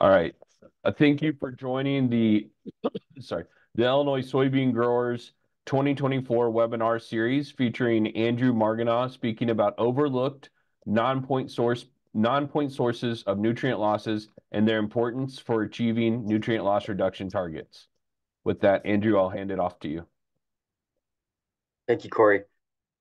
All right. Uh, thank you for joining the, sorry, the Illinois Soybean Growers 2024 webinar series featuring Andrew Margenot speaking about overlooked non-point source non-point sources of nutrient losses and their importance for achieving nutrient loss reduction targets. With that, Andrew, I'll hand it off to you. Thank you, Corey.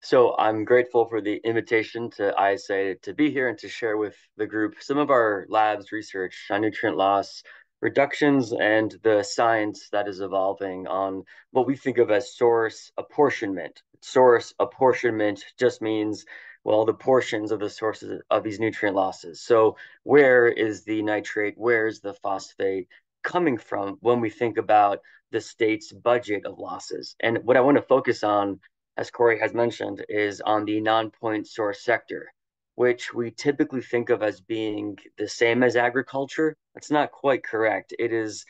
So I'm grateful for the invitation to ISA to be here and to share with the group some of our lab's research on nutrient loss reductions and the science that is evolving on what we think of as source apportionment. Source apportionment just means, well, the portions of the sources of these nutrient losses. So where is the nitrate, where is the phosphate coming from when we think about the state's budget of losses? And what I want to focus on as Corey has mentioned, is on the non-point source sector, which we typically think of as being the same as agriculture. That's not quite correct. It is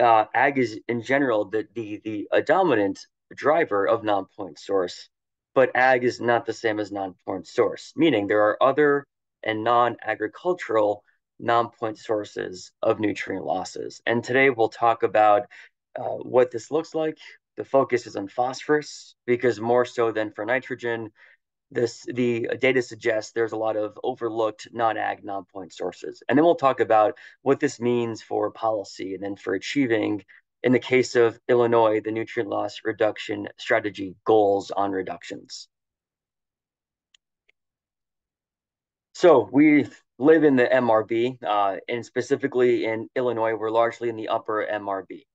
uh, ag is in general the the the a dominant driver of non-point source, but ag is not the same as non-point source. Meaning there are other and non-agricultural non-point sources of nutrient losses. And today we'll talk about uh, what this looks like, the focus is on phosphorus because more so than for nitrogen, this the data suggests there's a lot of overlooked non-ag non-point sources. And then we'll talk about what this means for policy and then for achieving, in the case of Illinois, the nutrient loss reduction strategy goals on reductions. So we live in the MRB, uh, and specifically in Illinois, we're largely in the upper MRB.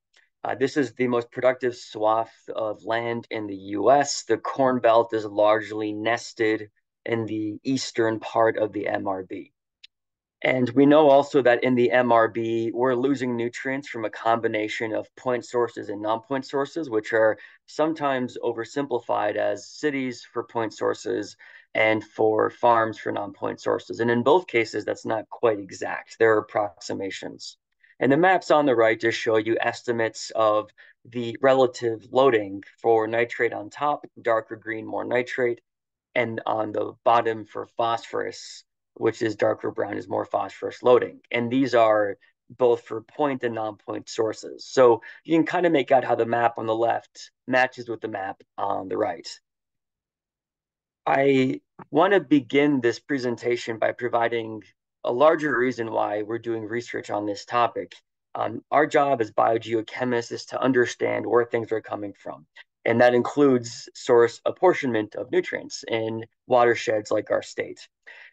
Uh, this is the most productive swath of land in the US. The Corn Belt is largely nested in the eastern part of the MRB. And we know also that in the MRB, we're losing nutrients from a combination of point sources and non point sources, which are sometimes oversimplified as cities for point sources and for farms for non point sources. And in both cases, that's not quite exact. There are approximations. And the maps on the right just show you estimates of the relative loading for nitrate on top, darker green, more nitrate, and on the bottom for phosphorus, which is darker brown, is more phosphorus loading. And these are both for point and non-point sources. So you can kind of make out how the map on the left matches with the map on the right. I want to begin this presentation by providing a larger reason why we're doing research on this topic. Um, our job as biogeochemists is to understand where things are coming from. And that includes source apportionment of nutrients in watersheds like our state.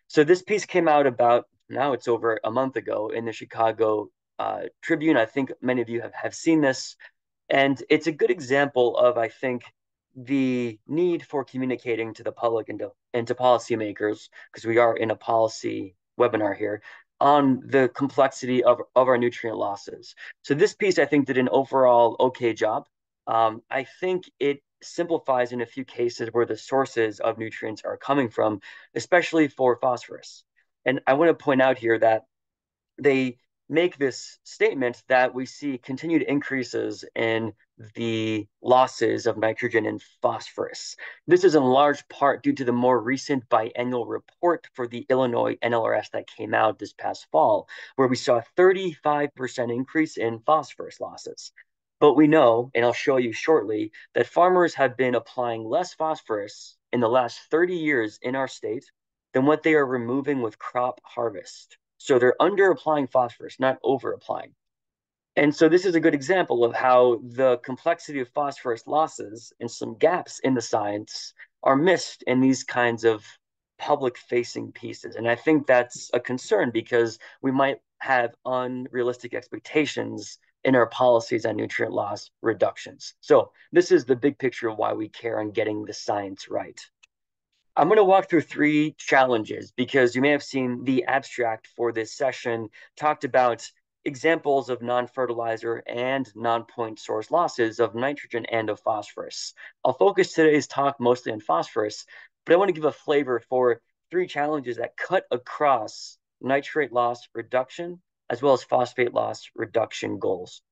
So this piece came out about now it's over a month ago in the Chicago uh, Tribune. I think many of you have, have seen this. And it's a good example of, I think, the need for communicating to the public and to, and to policymakers, because we are in a policy webinar here on the complexity of, of our nutrient losses. So this piece, I think, did an overall okay job. Um, I think it simplifies in a few cases where the sources of nutrients are coming from, especially for phosphorus. And I want to point out here that they make this statement that we see continued increases in the losses of nitrogen and phosphorus. This is in large part due to the more recent biennial report for the Illinois NLRS that came out this past fall, where we saw a 35% increase in phosphorus losses. But we know, and I'll show you shortly, that farmers have been applying less phosphorus in the last 30 years in our state than what they are removing with crop harvest. So they're under applying phosphorus, not over applying. And so this is a good example of how the complexity of phosphorus losses and some gaps in the science are missed in these kinds of public facing pieces. And I think that's a concern because we might have unrealistic expectations in our policies on nutrient loss reductions. So this is the big picture of why we care on getting the science right. I'm going to walk through three challenges because you may have seen the abstract for this session talked about examples of non-fertilizer and non-point source losses of nitrogen and of phosphorus. I'll focus today's talk mostly on phosphorus, but I want to give a flavor for three challenges that cut across nitrate loss reduction as well as phosphate loss reduction goals.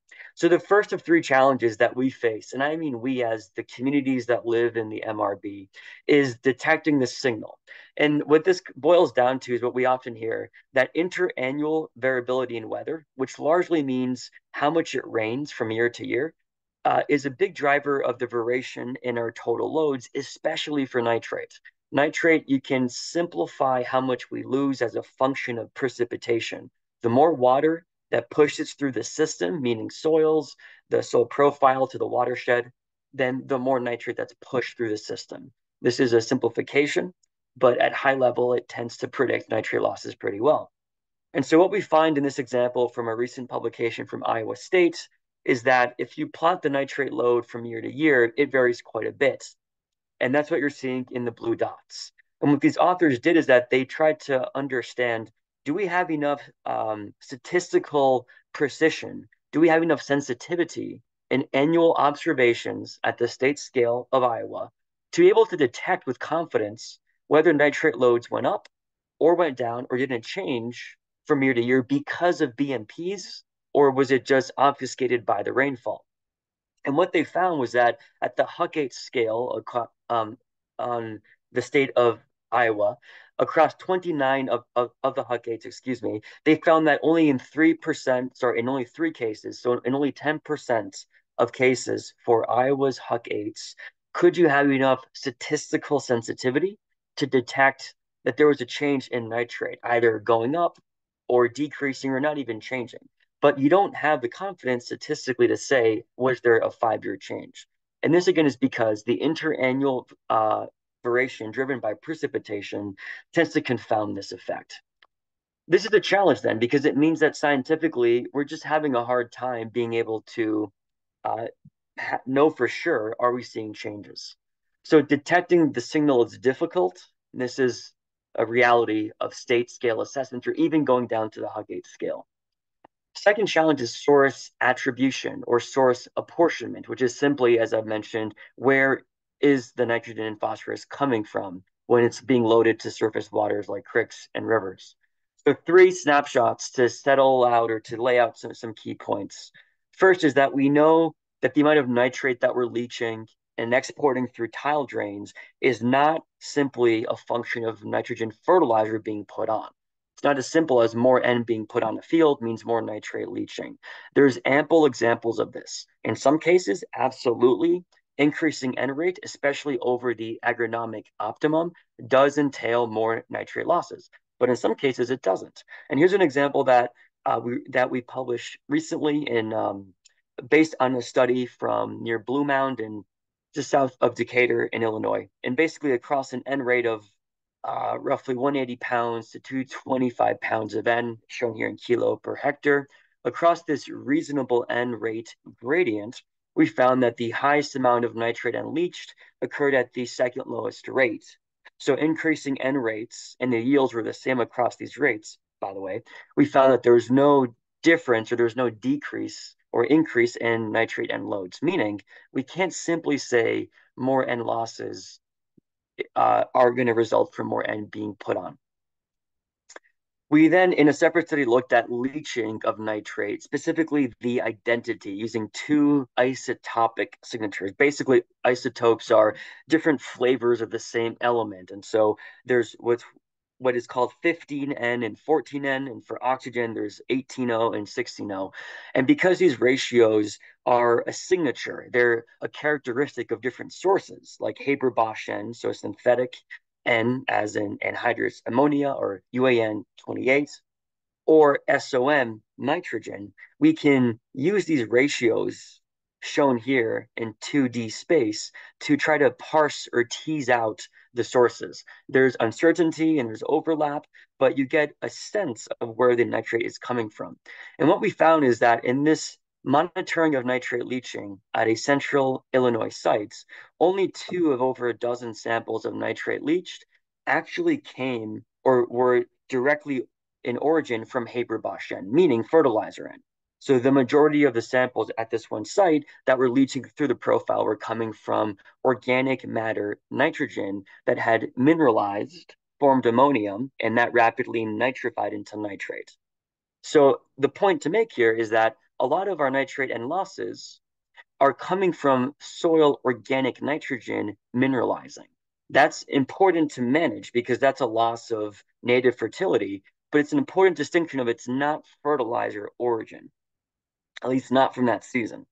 So the first of three challenges that we face, and I mean we as the communities that live in the MRB, is detecting the signal. And what this boils down to is what we often hear that interannual variability in weather, which largely means how much it rains from year to year, uh, is a big driver of the variation in our total loads, especially for nitrate. Nitrate, you can simplify how much we lose as a function of precipitation. The more water that pushes through the system, meaning soils, the soil profile to the watershed, then the more nitrate that's pushed through the system. This is a simplification, but at high level, it tends to predict nitrate losses pretty well. And so what we find in this example from a recent publication from Iowa State is that if you plot the nitrate load from year to year, it varies quite a bit. And that's what you're seeing in the blue dots. And what these authors did is that they tried to understand do we have enough um, statistical precision? Do we have enough sensitivity in annual observations at the state scale of Iowa to be able to detect with confidence whether nitrate loads went up or went down or didn't change from year to year because of BMPs, or was it just obfuscated by the rainfall? And what they found was that at the HUC-8 scale um, on the state of Iowa, across 29 of, of, of the HUC-8s, excuse me, they found that only in 3%, sorry, in only three cases, so in only 10% of cases for Iowa's HUC-8s, could you have enough statistical sensitivity to detect that there was a change in nitrate, either going up or decreasing or not even changing. But you don't have the confidence statistically to say, was there a five year change? And this again is because the interannual uh, variation driven by precipitation tends to confound this effect. This is a challenge then, because it means that scientifically we're just having a hard time being able to uh, know for sure are we seeing changes. So detecting the signal is difficult. This is a reality of state scale assessments or even going down to the HUC-8 scale. Second challenge is source attribution or source apportionment, which is simply, as I've mentioned, where is the nitrogen and phosphorus coming from when it's being loaded to surface waters like creeks and rivers. So three snapshots to settle out or to lay out some, some key points. First is that we know that the amount of nitrate that we're leaching and exporting through tile drains is not simply a function of nitrogen fertilizer being put on. It's not as simple as more N being put on the field means more nitrate leaching. There's ample examples of this. In some cases, absolutely, increasing N rate, especially over the agronomic optimum, does entail more nitrate losses. But in some cases, it doesn't. And here's an example that uh, we that we published recently in um, based on a study from near Blue Mound in just south of Decatur in Illinois, and basically across an N rate of uh, roughly 180 pounds to 225 pounds of N, shown here in kilo per hectare. Across this reasonable N rate gradient, we found that the highest amount of nitrate N leached occurred at the second lowest rate. So increasing N rates and the yields were the same across these rates, by the way, we found that there was no difference or there was no decrease or increase in nitrate N loads, meaning we can't simply say more N losses uh, are going to result from more N being put on. We then, in a separate study, looked at leaching of nitrate, specifically the identity, using two isotopic signatures. Basically, isotopes are different flavors of the same element. And so there's what's what is called 15N and 14N. And for oxygen, there's 18O and 16O. And because these ratios are a signature, they're a characteristic of different sources, like Haber-Bosch N, so synthetic N as in anhydrous ammonia or UAN 28, or SOM nitrogen, we can use these ratios shown here in 2D space to try to parse or tease out the sources. There's uncertainty and there's overlap, but you get a sense of where the nitrate is coming from. And what we found is that in this monitoring of nitrate leaching at a central Illinois sites, only two of over a dozen samples of nitrate leached actually came or were directly in origin from Haber-Bosch N, meaning fertilizer N. So the majority of the samples at this one site that were leaching through the profile were coming from organic matter nitrogen that had mineralized, formed ammonium, and that rapidly nitrified into nitrate. So the point to make here is that a lot of our nitrate and losses are coming from soil organic nitrogen mineralizing. That's important to manage because that's a loss of native fertility, but it's an important distinction of it's not fertilizer origin, at least not from that season.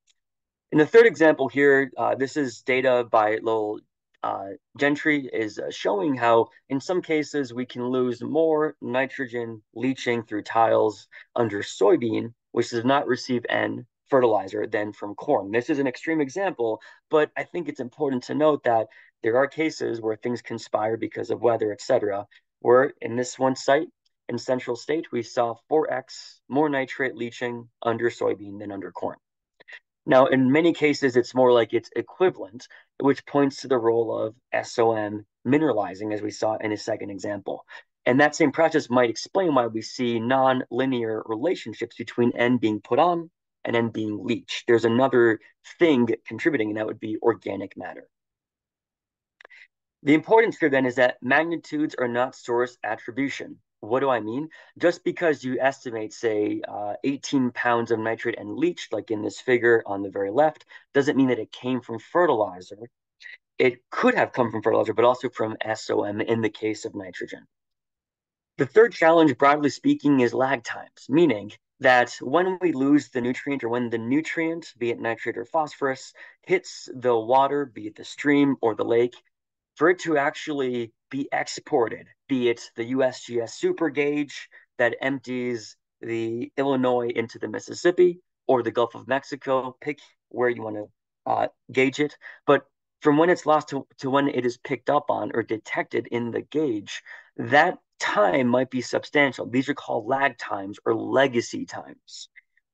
In the third example here, uh, this is data by Lowell uh, Gentry is uh, showing how in some cases we can lose more nitrogen leaching through tiles under soybean, which does not receive N fertilizer than from corn. This is an extreme example, but I think it's important to note that there are cases where things conspire because of weather, etc. Where in this one site in central state, we saw 4x more nitrate leaching under soybean than under corn. Now, in many cases, it's more like it's equivalent, which points to the role of SOM mineralizing, as we saw in a second example. And that same process might explain why we see non-linear relationships between N being put on and N being leached. There's another thing contributing, and that would be organic matter. The importance here then is that magnitudes are not source attribution. What do I mean? Just because you estimate, say, uh, 18 pounds of nitrate and leached, like in this figure on the very left, doesn't mean that it came from fertilizer. It could have come from fertilizer, but also from SOM in the case of nitrogen. The third challenge, broadly speaking, is lag times, meaning that when we lose the nutrient or when the nutrient, be it nitrate or phosphorus, hits the water, be it the stream or the lake, for it to actually be exported, be it the USGS super gauge that empties the Illinois into the Mississippi or the Gulf of Mexico, pick where you want to uh, gauge it. But from when it's lost to, to when it is picked up on or detected in the gauge, that time might be substantial. These are called lag times or legacy times.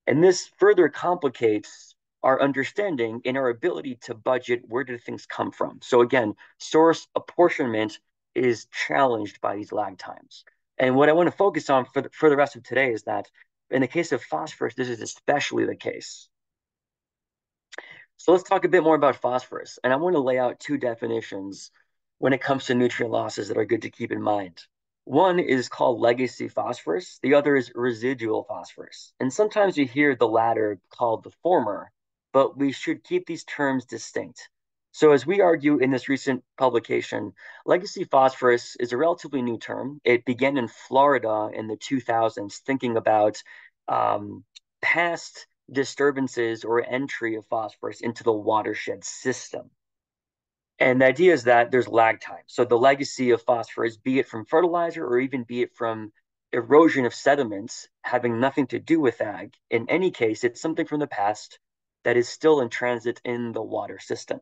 And this further complicates our understanding and our ability to budget where do things come from. So again, source apportionment is challenged by these lag times. And what I want to focus on for the, for the rest of today is that in the case of phosphorus, this is especially the case. So let's talk a bit more about phosphorus. And I want to lay out two definitions when it comes to nutrient losses that are good to keep in mind. One is called legacy phosphorus. The other is residual phosphorus. And sometimes you hear the latter called the former but we should keep these terms distinct. So, as we argue in this recent publication, legacy phosphorus is a relatively new term. It began in Florida in the 2000s, thinking about um, past disturbances or entry of phosphorus into the watershed system. And the idea is that there's lag time. So, the legacy of phosphorus, be it from fertilizer or even be it from erosion of sediments having nothing to do with ag, in any case, it's something from the past that is still in transit in the water system.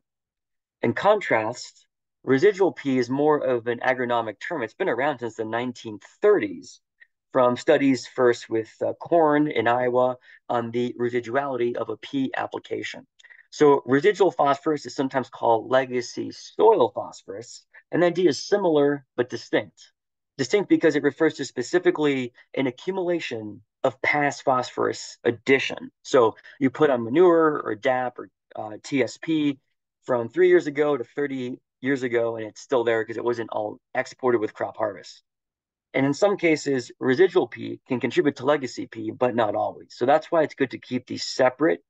In contrast, residual P is more of an agronomic term. It's been around since the 1930s from studies first with uh, corn in Iowa on the residuality of a P application. So residual phosphorus is sometimes called legacy soil phosphorus. And the idea is similar but distinct. Distinct because it refers to specifically an accumulation of past phosphorus addition. So you put on manure or DAP or uh, TSP from three years ago to 30 years ago, and it's still there because it wasn't all exported with crop harvest. And in some cases, residual P can contribute to legacy P, but not always. So that's why it's good to keep these separate.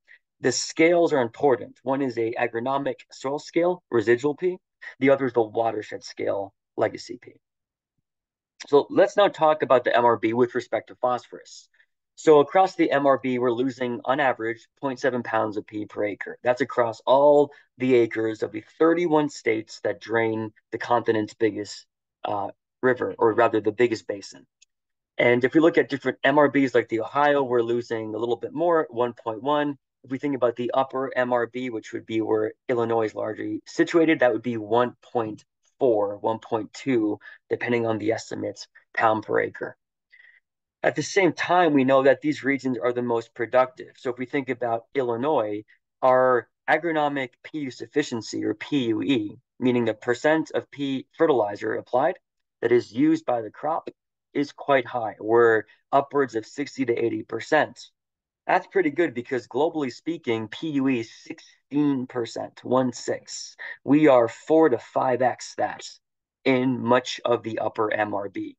The scales are important. One is a agronomic soil scale, residual P. The other is the watershed scale, legacy P. So let's now talk about the MRB with respect to phosphorus. So across the MRB, we're losing on average 0.7 pounds of P per acre. That's across all the acres of the 31 states that drain the continent's biggest uh, river, or rather the biggest basin. And if we look at different MRBs like the Ohio, we're losing a little bit more, 1.1. If we think about the upper MRB, which would be where Illinois is largely situated, that would be 1.4, 1.2, depending on the estimates, pound per acre. At the same time, we know that these regions are the most productive. So if we think about Illinois, our agronomic P use efficiency or PUE, meaning the percent of P fertilizer applied that is used by the crop is quite high. We're upwards of 60 to 80%. That's pretty good because globally speaking, PUE is 16%, one six. We are four to 5x that in much of the upper MRB.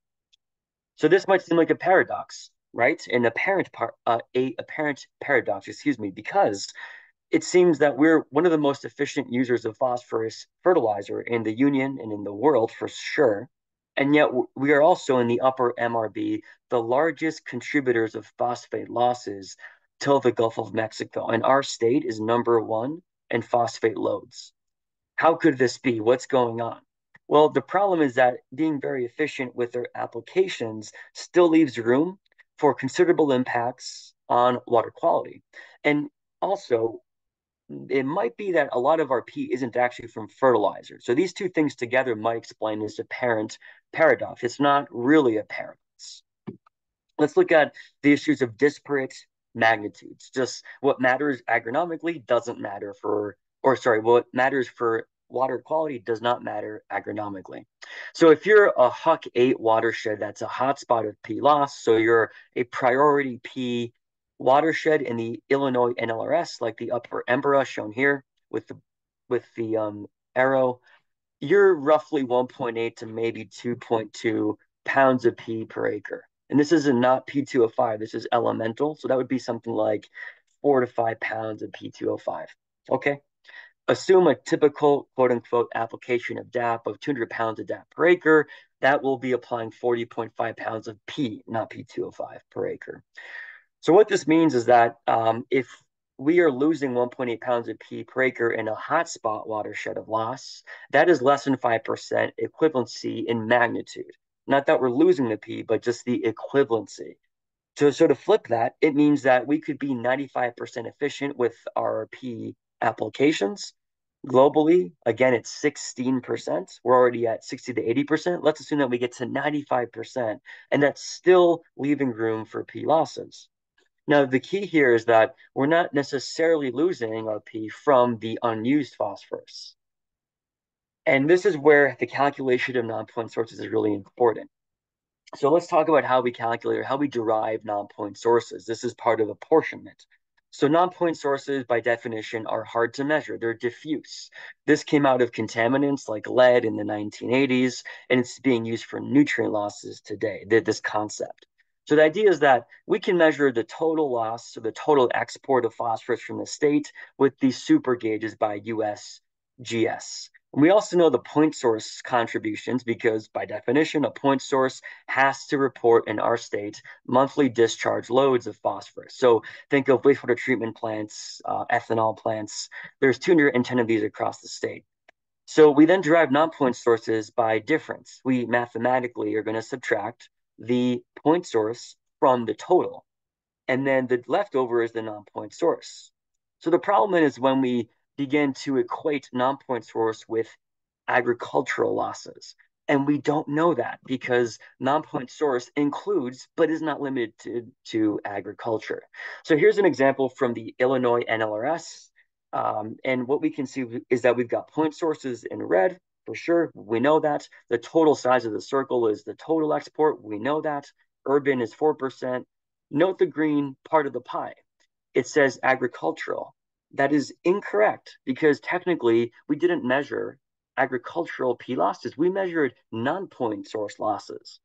So this might seem like a paradox. right? An apparent par- uh, a apparent paradox, excuse me, because it seems that we're one of the most efficient users of phosphorus fertilizer in the union and in the world for sure. And yet we are also in the upper MRB, the largest contributors of phosphate losses till the Gulf of Mexico. And our state is number one in phosphate loads. How could this be? What's going on? Well, the problem is that being very efficient with their applications still leaves room for considerable impacts on water quality. And also, it might be that a lot of our P isn't actually from fertilizer. So these two things together might explain this apparent paradox. It's not really a paradox. Let's look at the issues of disparate magnitudes. Just what matters agronomically doesn't matter for, or sorry, what matters for water quality does not matter agronomically. So if you're a Huc 8 watershed, that's a hotspot of P loss. So you're a priority P watershed in the Illinois NLRS, like the Upper Embarras shown here with the with the um, arrow, you're roughly 1.8 to maybe 2.2 pounds of P per acre. And this is not P2O5, this is elemental. So that would be something like four to five pounds of P2O5. Okay. Assume a typical quote unquote application of DAP of 200 pounds of DAP per acre. That will be applying 40.5 pounds of P, not P2O5 per acre. So what this means is that um, if we are losing 1.8 pounds of P per acre in a hotspot watershed of loss, that is less than 5% equivalency in magnitude. Not that we're losing the P, but just the equivalency. To sort of flip that, it means that we could be 95% efficient with our P applications. Globally, again, it's 16%. We're already at 60 to 80%. Let's assume that we get to 95%, and that's still leaving room for P losses. Now, the key here is that we're not necessarily losing our P from the unused phosphorus. And this is where the calculation of non-point sources is really important. So let's talk about how we calculate or how we derive non-point sources. This is part of apportionment. So non-point sources by definition are hard to measure. They're diffuse. This came out of contaminants like lead in the 1980s, and it's being used for nutrient losses today, this concept. So the idea is that we can measure the total loss, so the total export of phosphorus from the state with these super gauges by USGS. And we also know the point source contributions because by definition, a point source has to report in our state monthly discharge loads of phosphorus. So think of wastewater treatment plants, uh, ethanol plants. There's 210 of these across the state. So we then derive non-point sources by difference. We mathematically are going to subtract the point source from the total. And then the leftover is the non-point source. So the problem is when we begin to equate non-point source with agricultural losses. And we don't know that because non-point source includes, but is not limited to, to agriculture. So here's an example from the Illinois NLRS. Um, and what we can see is that we've got point sources in red, for sure. We know that. The total size of the circle is the total export. We know that. Urban is 4%. Note the green part of the pie. It says agricultural. That is incorrect because technically we didn't measure agricultural P losses. We measured non-point source losses.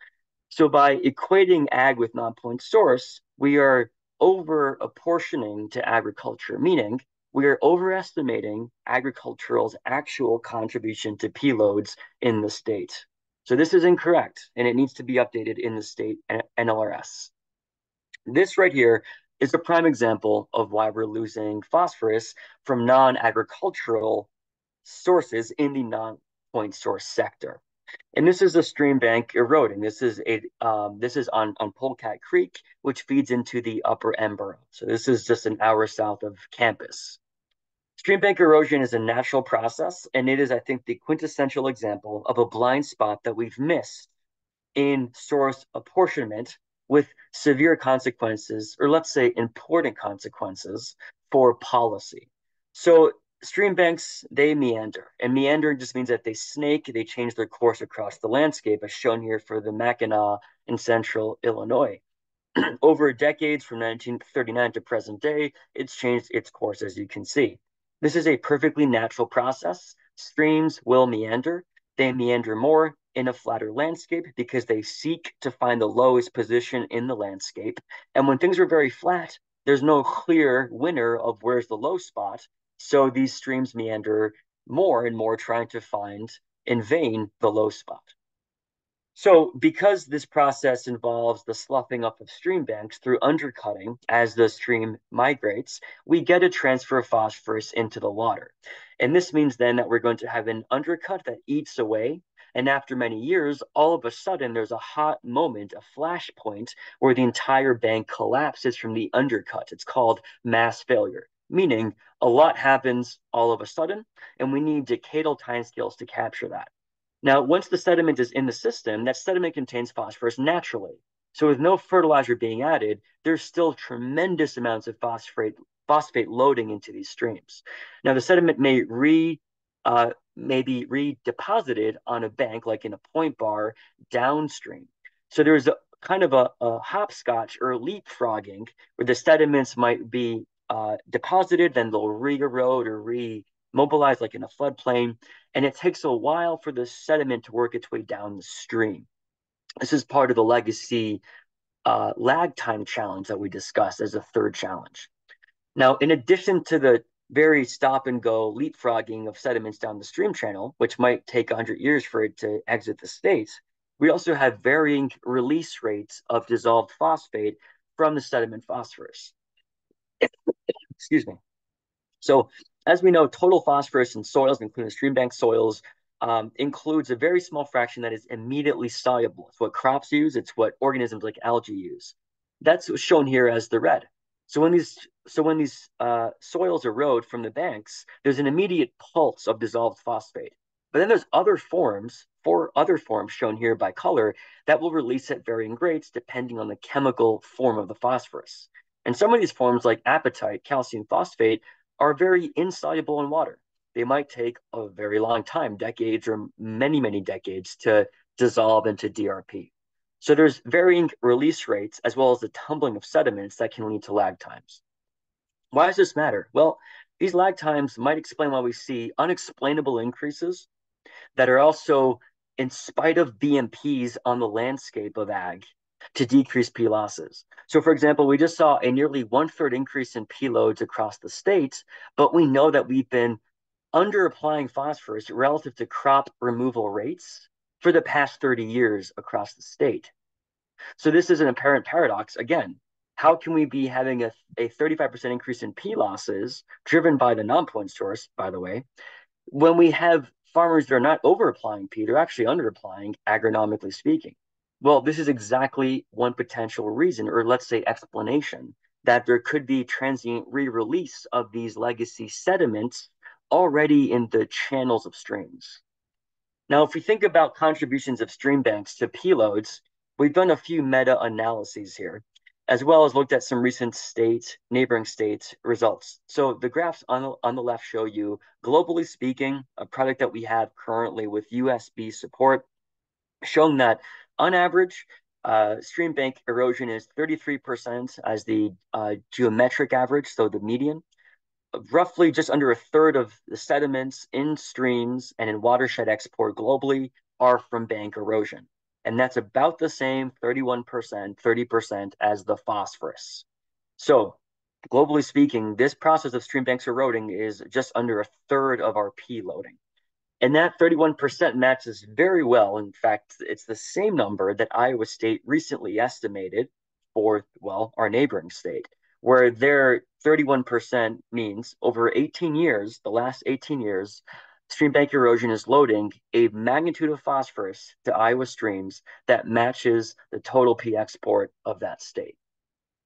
So by equating ag with non-point source, we are over apportioning to agriculture, meaning we are overestimating agricultural's actual contribution to P loads in the state. So this is incorrect, and it needs to be updated in the state NLRS. This right here is a prime example of why we're losing phosphorus from non-agricultural sources in the non-point source sector. And this is a stream bank eroding. This is a um, this is on on Polecat Creek, which feeds into the Upper Embarras. So this is just an hour south of campus. Stream bank erosion is a natural process, and it is, I think, the quintessential example of a blind spot that we've missed in source apportionment with severe consequences, or let's say important consequences for policy. So stream banks, they meander, and meandering just means that they snake, they change their course across the landscape, as shown here for the Mackinaw in central Illinois. Over decades from 1939 to present day, it's changed its course, as you can see. This is a perfectly natural process. Streams will meander. They meander more in a flatter landscape because they seek to find the lowest position in the landscape. And when things are very flat, there's no clear winner of where's the low spot. So these streams meander more and more, trying to find in vain the low spot. So, because this process involves the sloughing up of stream banks through undercutting as the stream migrates, we get a transfer of phosphorus into the water. And this means then that we're going to have an undercut that eats away. And after many years, all of a sudden, there's a hot moment, a flash point, where the entire bank collapses from the undercut. It's called mass failure, meaning a lot happens all of a sudden, and we need decadal timescales to capture that. Now, once the sediment is in the system, that sediment contains phosphorus naturally. So with no fertilizer being added, there's still tremendous amounts of phosphate phosphate loading into these streams. Now the sediment may re uh, may be redeposited on a bank, like in a point bar downstream. So there's a kind of a, a hopscotch or leapfrogging where the sediments might be uh, deposited, then they'll re-erode or re-mobilize like in a floodplain. And it takes a while for the sediment to work its way down the stream. This is part of the legacy uh, lag time challenge that we discussed as a third challenge. Now, in addition to the very stop and go leapfrogging of sediments down the stream channel, which might take 100 years for it to exit the states, we also have varying release rates of dissolved phosphate from the sediment phosphorus. Excuse me. So, as we know, total phosphorus in soils, including stream bank soils, um, includes a very small fraction that is immediately soluble. It's what crops use, it's what organisms like algae use. That's shown here as the red. So when these so when these uh, soils erode from the banks, there's an immediate pulse of dissolved phosphate. But then there's other forms, four other forms shown here by color, that will release at varying rates depending on the chemical form of the phosphorus. And some of these forms, like apatite, calcium phosphate, are very insoluble in water. They might take a very long time, decades or many, many decades, to dissolve into DRP. So there's varying release rates as well as the tumbling of sediments that can lead to lag times. Why does this matter? Well, these lag times might explain why we see unexplainable increases that are also in spite of BMPs on the landscape of ag to decrease P losses. So for example, we just saw a nearly one third increase in P loads across the state, but we know that we've been under applying phosphorus relative to crop removal rates for the past 30 years across the state. So this is an apparent paradox. Again, how can we be having a, a 35% increase in P losses driven by the non-point source, by the way, when we have farmers that are not over applying P, they're actually under applying, agronomically speaking. Well, this is exactly one potential reason, or let's say explanation, that there could be transient re-release of these legacy sediments already in the channels of streams. Now, if we think about contributions of stream banks to P loads, we've done a few meta analyses here, as well as looked at some recent state, neighboring states results. So the graphs on the, on the left show you, globally speaking, a product that we have currently with USB support, showing that on average, uh, stream bank erosion is 33% as the uh, geometric average, so the median roughly just under a third of the sediments in streams and in watershed export globally are from bank erosion. And that's about the same 31%, 30% as the phosphorus. So, globally speaking, this process of stream banks eroding is just under a third of our P loading. And that 31% matches very well. In fact, it's the same number that Iowa State recently estimated for, well, our neighboring state where their 31% means over 18 years, the last 18 years, stream bank erosion is loading a magnitude of phosphorus to Iowa streams that matches the total P export of that state.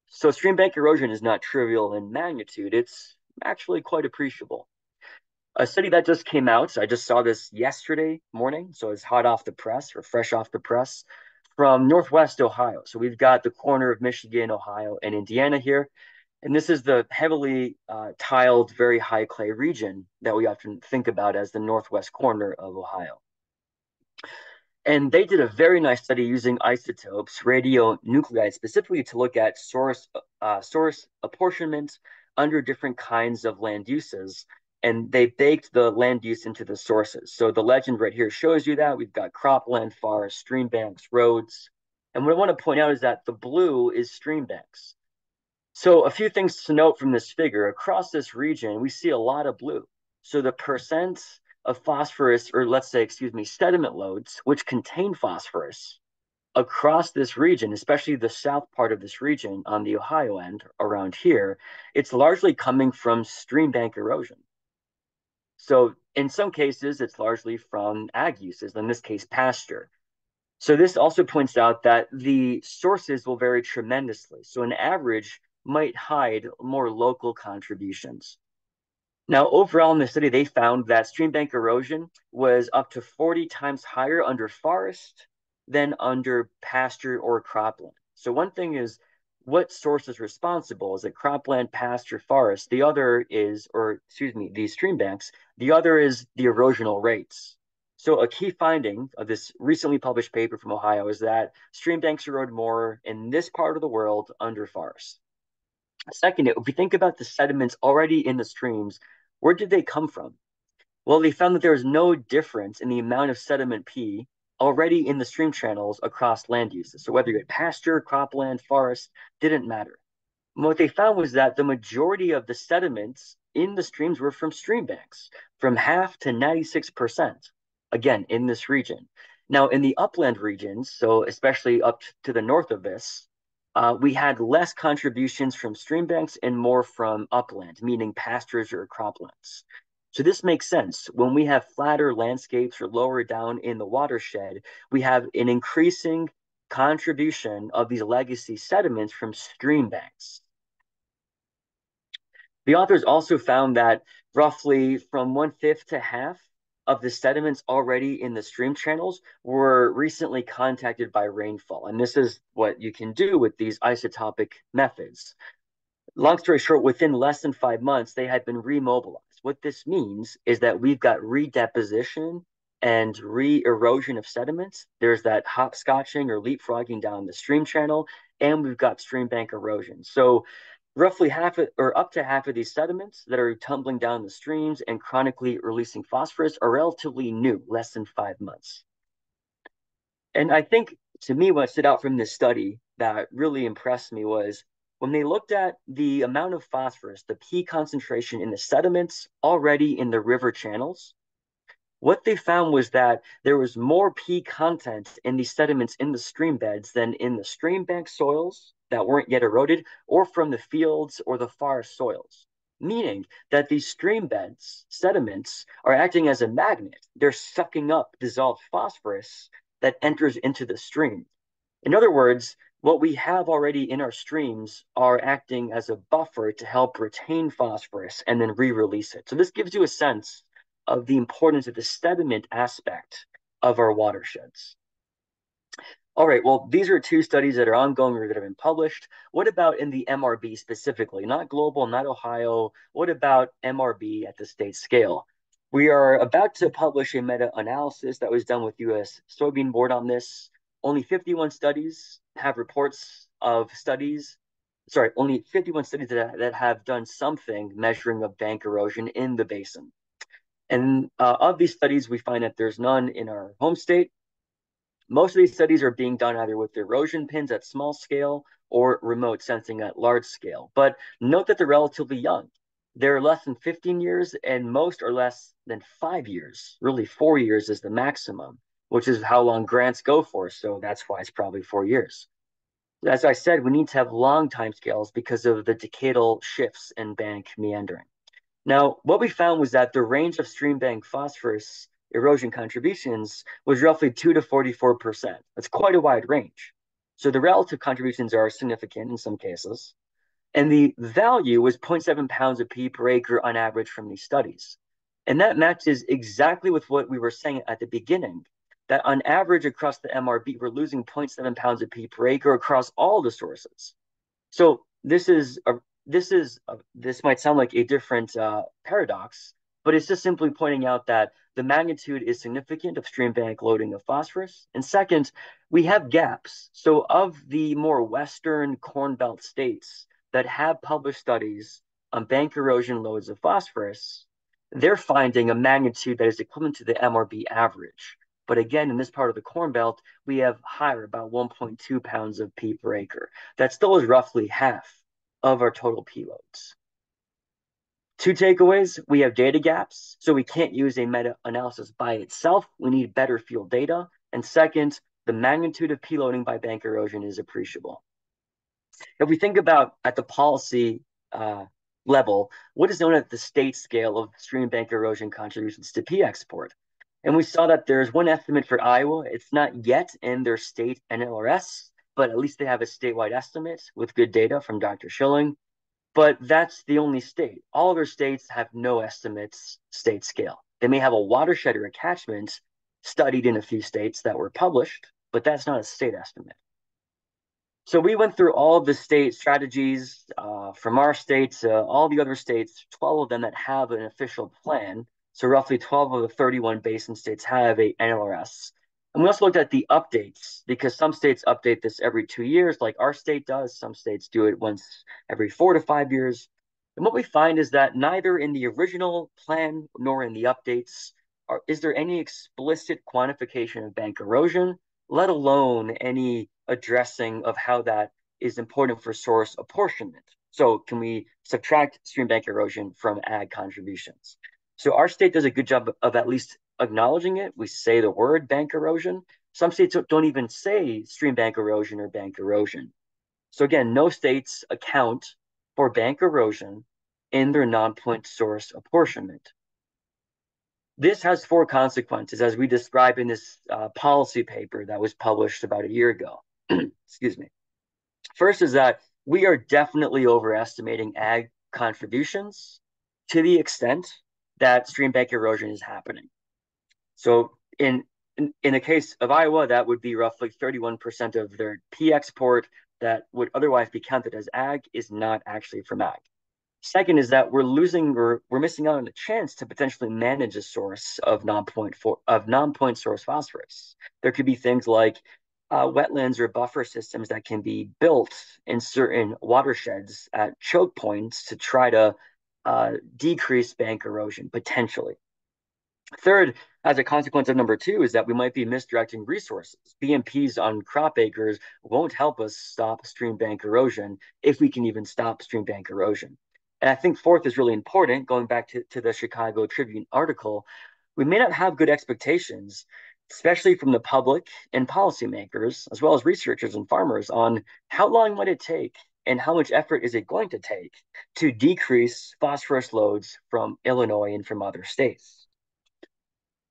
So stream bank erosion is not trivial in magnitude, it's actually quite appreciable. A study that just came out, I just saw this yesterday morning, so it's hot off the press or fresh off the press, from Northwest Ohio. So we've got the corner of Michigan, Ohio, and Indiana here. And this is the heavily uh, tiled, very high clay region that we often think about as the northwest corner of Ohio. And they did a very nice study using isotopes, radionuclides, specifically to look at source, uh, source apportionment under different kinds of land uses. And they baked the land use into the sources. So the legend right here shows you that. We've got cropland, forest, stream banks, roads. And what I want to point out is that the blue is stream banks. So a few things to note from this figure. Across this region, we see a lot of blue. So the percent of phosphorus, or let's say, excuse me, sediment loads, which contain phosphorus across this region, especially the south part of this region on the Ohio end around here, it's largely coming from stream bank erosion. So in some cases, it's largely from ag uses, in this case, pasture. So this also points out that the sources will vary tremendously. So an average might hide more local contributions. Now, overall in the study, they found that stream bank erosion was up to 40 times higher under forest than under pasture or cropland. So one thing is what source is responsible? Is it cropland, pasture, forest? The other is, or excuse me, these stream banks. The other is the erosional rates. So a key finding of this recently published paper from Ohio is that stream banks erode more in this part of the world under forest. Second, if we think about the sediments already in the streams, where did they come from? Well, they found that there was no difference in the amount of sediment P already in the stream channels across land uses. So whether you had pasture, cropland, forest, didn't matter. What they found was that the majority of the sediments in the streams were from stream banks, from half to 96%, again, in this region. Now, in the upland regions, so especially up to the north of this, uh, we had less contributions from stream banks and more from upland, meaning pastures or croplands. So this makes sense. When we have flatter landscapes or lower down in the watershed, we have an increasing contribution of these legacy sediments from stream banks. The authors also found that roughly from one fifth to half of the sediments already in the stream channels were recently contacted by rainfall. And this is what you can do with these isotopic methods. Long story short, within less than five months, they had been remobilized. What this means is that we've got redeposition and re-erosion of sediments. There's that hopscotching or leapfrogging down the stream channel, and we've got stream bank erosion. So roughly half of, or up to half of these sediments that are tumbling down the streams and chronically releasing phosphorus are relatively new, less than five months. And I think to me, what stood out from this study that really impressed me was when they looked at the amount of phosphorus, the P concentration in the sediments already in the river channels, what they found was that there was more P content in these sediments in the stream beds than in the stream bank soils that weren't yet eroded or from the fields or the forest soils. Meaning that these stream beds, sediments, are acting as a magnet. They're sucking up dissolved phosphorus that enters into the stream. In other words, what we have already in our streams are acting as a buffer to help retain phosphorus and then re-release it. So this gives you a sense of the importance of the sediment aspect of our watersheds. All right, well, these are two studies that are ongoing or that have been published. What about in the MRB specifically? Not global, not Ohio. What about MRB at the state scale? We are about to publish a meta-analysis that was done with US Soybean Board on this. Only 51 studies have reports of studies, sorry, only 51 studies that, that have done something measuring of bank erosion in the basin. And uh, of these studies, we find that there's none in our home state. Most of these studies are being done either with erosion pins at small scale or remote sensing at large scale. But note that they're relatively young. They're less than 15 years, and most are less than five years. Really, four years is the maximum which is how long grants go for. So that's why it's probably four years. As I said, we need to have long time scales because of the decadal shifts in bank meandering. Now, what we found was that the range of stream bank phosphorus erosion contributions was roughly 2 to 44%. That's quite a wide range. So the relative contributions are significant in some cases. And the value was 0.7 pounds of P per acre on average from these studies. And that matches exactly with what we were saying at the beginning that on average across the MRB, we're losing 0.7 pounds of P per acre across all the sources. So this is a, this is a, this might sound like a different uh, paradox, but it's just simply pointing out that the magnitude is significant of stream bank loading of phosphorus. And second, we have gaps. So of the more western corn belt states that have published studies on bank erosion loads of phosphorus, they're finding a magnitude that is equivalent to the MRB average. But again, in this part of the Corn Belt, we have higher, about 1.2 pounds of P per acre. That still is roughly half of our total P loads. Two takeaways we have data gaps, so we can't use a meta analysis by itself. We need better field data. And second, the magnitude of P loading by bank erosion is appreciable. If we think about at the policy uh, level, what is known at the state scale of stream bank erosion contributions to P export? And we saw that there's one estimate for Iowa. It's not yet in their state NLRS, but at least they have a statewide estimate with good data from Dr. Schilling. But that's the only state. All other states have no estimates state scale. They may have a watershed or a catchment studied in a few states that were published, but that's not a state estimate. So we went through all the state strategies uh, from our states, all the other states, 12 of them that have an official plan. So roughly 12 of the 31 basin states have a NLRS. And we also looked at the updates because some states update this every two years, like our state does. Some states do it once every four to five years. And what we find is that neither in the original plan nor in the updates are, is there any explicit quantification of bank erosion, let alone any addressing of how that is important for source apportionment. So can we subtract stream bank erosion from ag contributions? So our state does a good job of at least acknowledging it. We say the word bank erosion. Some states don't even say stream bank erosion or bank erosion. So again, no states account for bank erosion in their non-point source apportionment. This has four consequences, as we describe in this uh, policy paper that was published about a year ago. Excuse me. First is that we are definitely overestimating ag contributions to the extent that stream bank erosion is happening. So in in, in the case of Iowa, that would be roughly 31% of their P export that would otherwise be counted as ag is not actually from ag. Second is that we're losing or we're missing out on a chance to potentially manage a source of non-point for, of non-point source phosphorus. There could be things like uh, wetlands or buffer systems that can be built in certain watersheds at choke points to try to uh, decrease bank erosion potentially. Third, as a consequence of number two, is that we might be misdirecting resources. BMPs on crop acres won't help us stop stream bank erosion if we can even stop stream bank erosion. And I think fourth is really important, going back to, to the Chicago Tribune article, we may not have good expectations especially from the public and policymakers, as well as researchers and farmers, on how long might it take and how much effort is it going to take to decrease phosphorus loads from Illinois and from other states.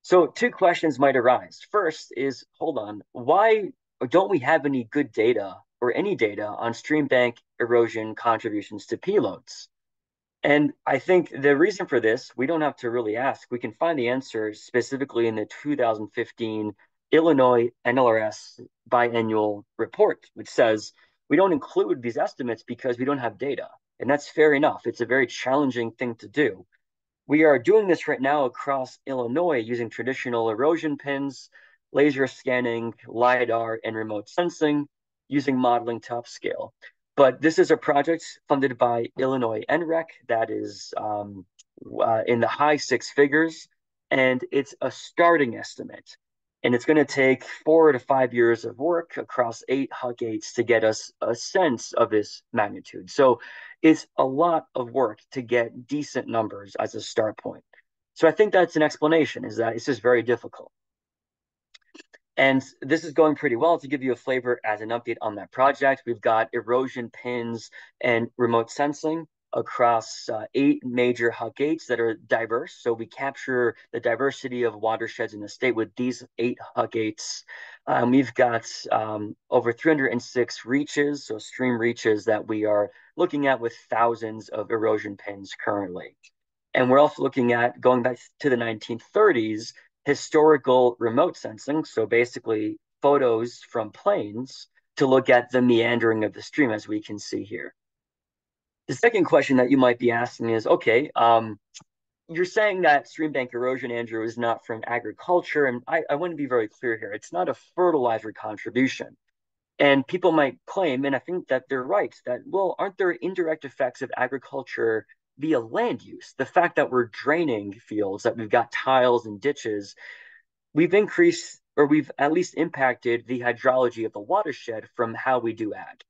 So two questions might arise. First is, hold on, why don't we have any good data or any data on stream bank erosion contributions to P loads? And I think the reason for this, we don't have to really ask. We can find the answer specifically in the 2015 Illinois NLRS biannual report, which says we don't include these estimates because we don't have data. And that's fair enough. It's a very challenging thing to do. We are doing this right now across Illinois using traditional erosion pins, laser scanning, LIDAR, and remote sensing using modeling to upscale. But this is a project funded by Illinois NREC that is um, uh, in the high six figures, and it's a starting estimate. And it's going to take four to five years of work across eight HUC-8s to get us a sense of this magnitude. So it's a lot of work to get decent numbers as a start point. So I think that's an explanation is that it's just very difficult. And this is going pretty well. To give you a flavor as an update on that project, we've got erosion pins and remote sensing across uh, eight major HUC-8s that are diverse. So we capture the diversity of watersheds in the state with these eight HUC-8s. Um, we've got um, over 306 reaches, so stream reaches that we are looking at with thousands of erosion pins currently. And we're also looking at going back to the 1930s, historical remote sensing, so basically photos from planes to look at the meandering of the stream as we can see here. The second question that you might be asking is, okay, um, you're saying that stream bank erosion, Andrew, is not from agriculture. And I, I want to be very clear here. It's not a fertilizer contribution. And people might claim, and I think that they're right, that, well, aren't there indirect effects of agriculture via land use. The fact that we're draining fields, that we've got tiles and ditches, we've increased or we've at least impacted the hydrology of the watershed from how we do ag.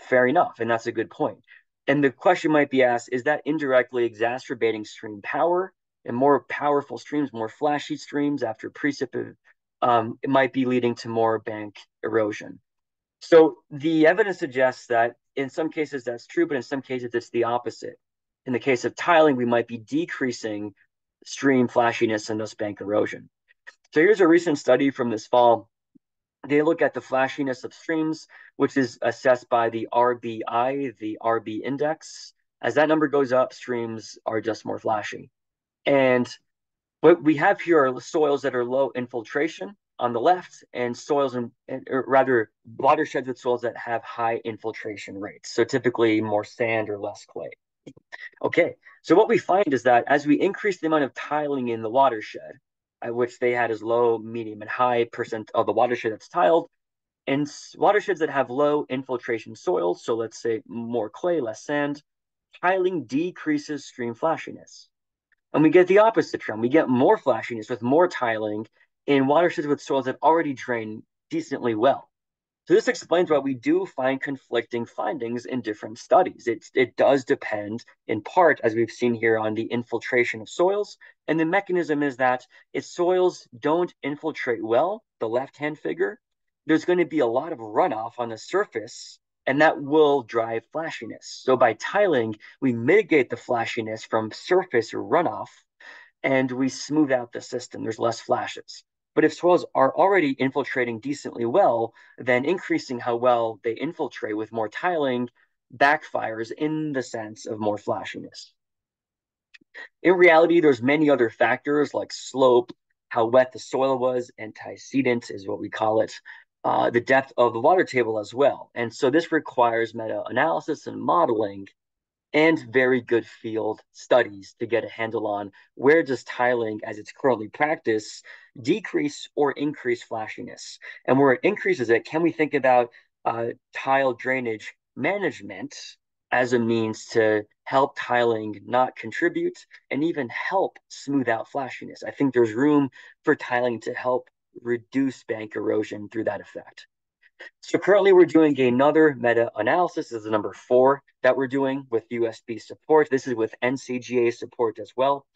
Fair enough. And that's a good point. And the question might be asked is that indirectly exacerbating stream power and more powerful streams, more flashy streams after precip, um, it might be leading to more bank erosion. So the evidence suggests that in some cases that's true, but in some cases it's the opposite. In the case of tiling, we might be decreasing stream flashiness and thus bank erosion. So here's a recent study from this fall. They look at the flashiness of streams, which is assessed by the RBI, the RB index. As that number goes up, streams are just more flashy. And what we have here are soils that are low infiltration on the left and soils and, or rather watersheds with soils that have high infiltration rates. So typically more sand or less clay. Okay, so what we find is that as we increase the amount of tiling in the watershed, at which they had as low, medium, and high percent of the watershed that's tiled, and watersheds that have low infiltration soils, so let's say more clay, less sand, tiling decreases stream flashiness. And we get the opposite trend. We get more flashiness with more tiling in watersheds with soils that already drain decently well. So this explains why we do find conflicting findings in different studies. It, it does depend in part, as we've seen here, on the infiltration of soils. And the mechanism is that if soils don't infiltrate well, the left-hand figure, there's going to be a lot of runoff on the surface and that will drive flashiness. So by tiling, we mitigate the flashiness from surface runoff and we smooth out the system. There's less flashes. But if soils are already infiltrating decently well, then increasing how well they infiltrate with more tiling backfires in the sense of more flashiness. In reality, there's many other factors like slope, how wet the soil was, antecedent is what we call it, uh, the depth of the water table as well. And so this requires meta-analysis and modeling and very good field studies to get a handle on where does tiling as it's currently practiced decrease or increase flashiness and where it increases it can we think about uh, tile drainage management as a means to help tiling not contribute and even help smooth out flashiness i think there's room for tiling to help reduce bank erosion through that effect. So currently we're doing another meta-analysis. This is number four that we're doing with USB support. This is with NCGA support as well.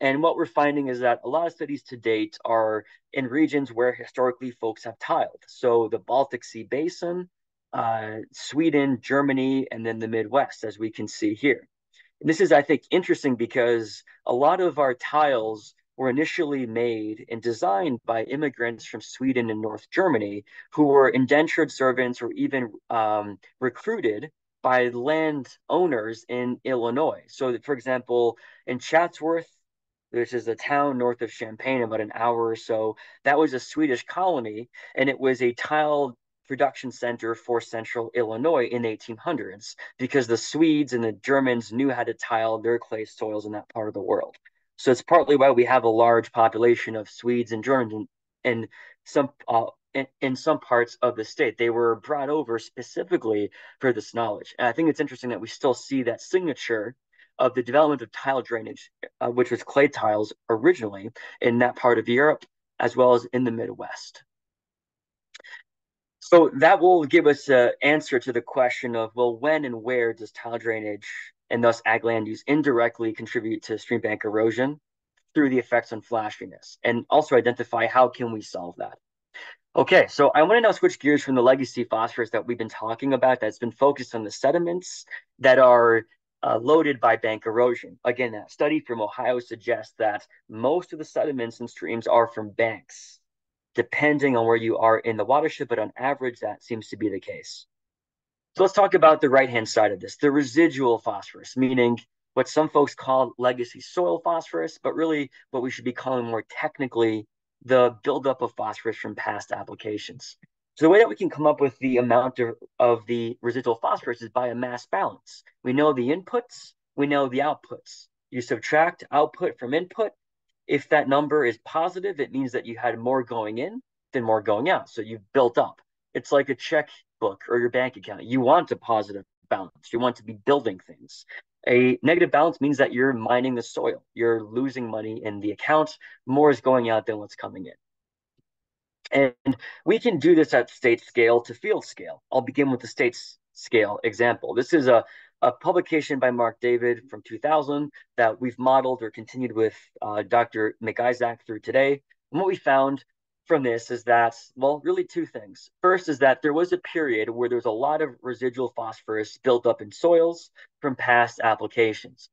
And what we're finding is that a lot of studies to date are in regions where historically folks have tiled. So the Baltic Sea Basin, uh, Sweden, Germany, and then the Midwest, as we can see here. And this is, I think, interesting because a lot of our tiles were initially made and designed by immigrants from Sweden and North Germany who were indentured servants or even um, recruited by land owners in Illinois. So, for example, in Chatsworth, which is a town north of Champaign, about an hour or so, that was a Swedish colony, and it was a tile production center for central Illinois in the 1800s because the Swedes and the Germans knew how to tile their clay soils in that part of the world. So it's partly why we have a large population of Swedes and Germans in, in some uh, in, in, some parts of the state. They were brought over specifically for this knowledge. And I think it's interesting that we still see that signature of the development of tile drainage, uh, which was clay tiles originally in that part of Europe, as well as in the Midwest. So that will give us an answer to the question of, well, when and where does tile drainage and thus ag land use indirectly contribute to stream bank erosion through the effects on flashiness and also identify how can we solve that. Okay, so I want to now switch gears from the legacy phosphorus that we've been talking about that's been focused on the sediments that are uh, loaded by bank erosion. Again, that study from Ohio suggests that most of the sediments and streams are from banks, depending on where you are in the watershed, but on average, that seems to be the case. So let's talk about the right-hand side of this, the residual phosphorus, meaning what some folks call legacy soil phosphorus, but really what we should be calling more technically the buildup of phosphorus from past applications. So the way that we can come up with the amount of, of the residual phosphorus is by a mass balance. We know the inputs, we know the outputs. You subtract output from input. If that number is positive, it means that you had more going in than more going out. So you've built up. It's like a check book or your bank account. You want a positive balance. You want to be building things. A negative balance means that you're mining the soil. You're losing money in the account. More is going out than what's coming in. And we can do this at state scale to field scale. I'll begin with the state scale example. This is a, a publication by Mark David from 2000 that we've modeled or continued with uh, Dr. McIsaac through today. And what we found from this is that, well, really two things. First is that there was a period where there was a lot of residual phosphorus built up in soils from past applications.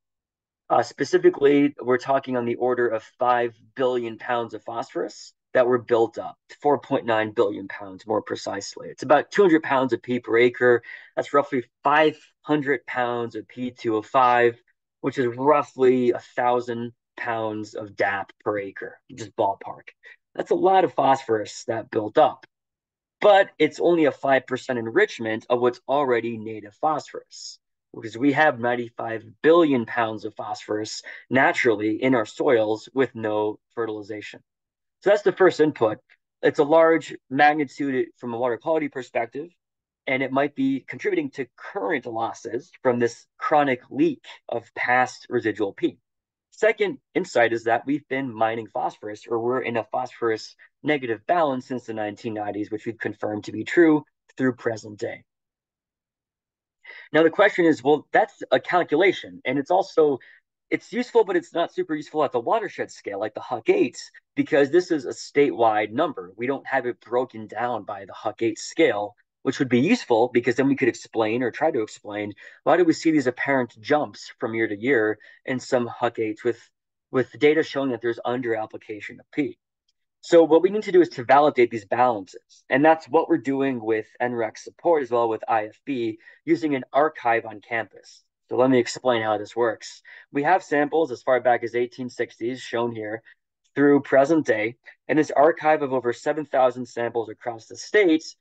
Uh, specifically, we're talking on the order of 5 billion pounds of phosphorus that were built up, 4.9 billion pounds more precisely. It's about 200 pounds of P per acre. That's roughly 500 pounds of P2O5, which is roughly a thousand pounds of DAP per acre, just ballpark. That's a lot of phosphorus that built up. But it's only a 5% enrichment of what's already native phosphorus because we have 95 billion pounds of phosphorus naturally in our soils with no fertilization. So that's the first input. It's a large magnitude from a water quality perspective, and it might be contributing to current losses from this chronic leak of past residual P. Second insight is that we've been mining phosphorus, or we're in a phosphorus negative balance since the 1990s, which we've confirmed to be true through present day. Now the question is, well, that's a calculation, and it's also it's useful, but it's not super useful at the watershed scale, like the HUC-8, because this is a statewide number. We don't have it broken down by the HUC-8 scale which would be useful because then we could explain or try to explain why do we see these apparent jumps from year to year in some HUC-8s with, with data showing that there's under application of P. So what we need to do is to validate these balances. And that's what we're doing with NREC support as well with IFB using an archive on campus. So let me explain how this works. We have samples as far back as 1860s shown here through present day. And this archive of over 7,000 samples across the states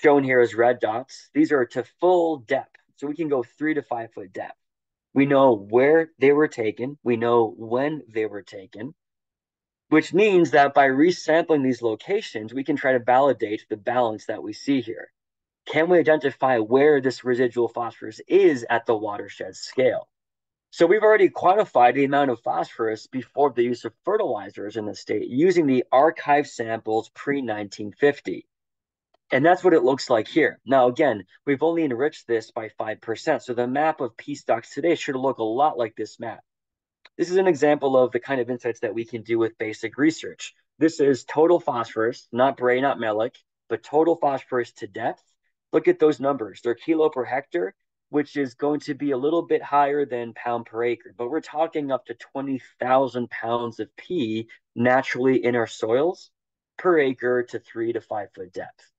shown here as red dots. These are to full depth. So we can go three to five foot depth. We know where they were taken. We know when they were taken, which means that by resampling these locations, we can try to validate the balance that we see here. Can we identify where this residual phosphorus is at the watershed scale? So we've already quantified the amount of phosphorus before the use of fertilizers in the state using the archive samples pre-1950. And that's what it looks like here. Now, again, we've only enriched this by 5%. So the map of P stocks today should look a lot like this map. This is an example of the kind of insights that we can do with basic research. This is total phosphorus, not Bray, not Mehlich, but total phosphorus to depth. Look at those numbers. They're kilo per hectare, which is going to be a little bit higher than pound per acre. But we're talking up to 20,000 pounds of P naturally in our soils per acre to three to five foot depth.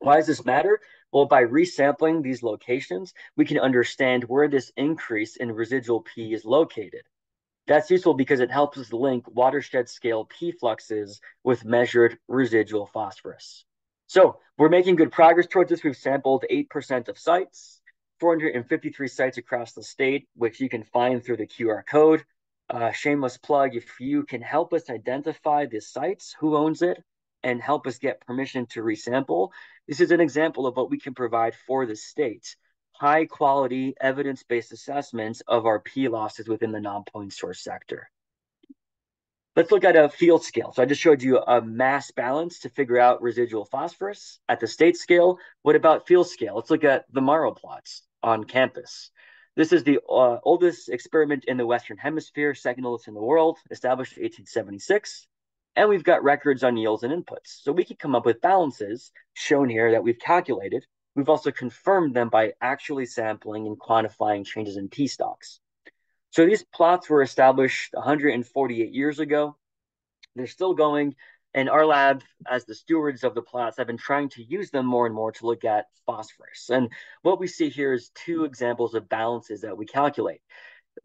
Why does this matter? Well, by resampling these locations, we can understand where this increase in residual P is located. That's useful because it helps us link watershed scale P fluxes with measured residual phosphorus. So we're making good progress towards this. We've sampled 8% of sites, 453 sites across the state, which you can find through the QR code. Uh, shameless plug, if you can help us identify the sites, who owns it, and help us get permission to resample, this is an example of what we can provide for the state. High quality evidence based assessments of our P losses within the non point source sector. Let's look at a field scale. So I just showed you a mass balance to figure out residual phosphorus at the state scale. What about field scale? Let's look at the Morrow plots on campus. This is the uh, oldest experiment in the Western Hemisphere, second oldest in the world, established in 1876 and we've got records on yields and inputs. So we can come up with balances shown here that we've calculated. We've also confirmed them by actually sampling and quantifying changes in P stocks. So these plots were established 148 years ago. They're still going, and our lab, as the stewards of the plots, have been trying to use them more and more to look at phosphorus. And what we see here is two examples of balances that we calculate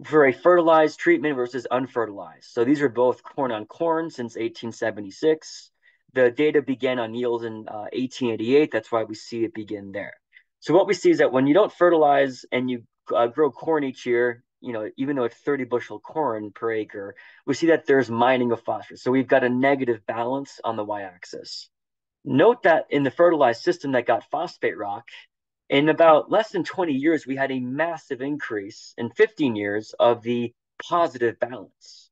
for a fertilized treatment versus unfertilized. So these are both corn on corn since 1876. The data began on yields in uh, 1888. That's why we see it begin there. So what we see is that when you don't fertilize and you uh, grow corn each year, you know, even though it's 30 bushel corn per acre, we see that there's mining of phosphorus. So we've got a negative balance on the y-axis. Note that in the fertilized system that got phosphate rock, In about less than 20 years, we had a massive increase in 15 years of the positive balance.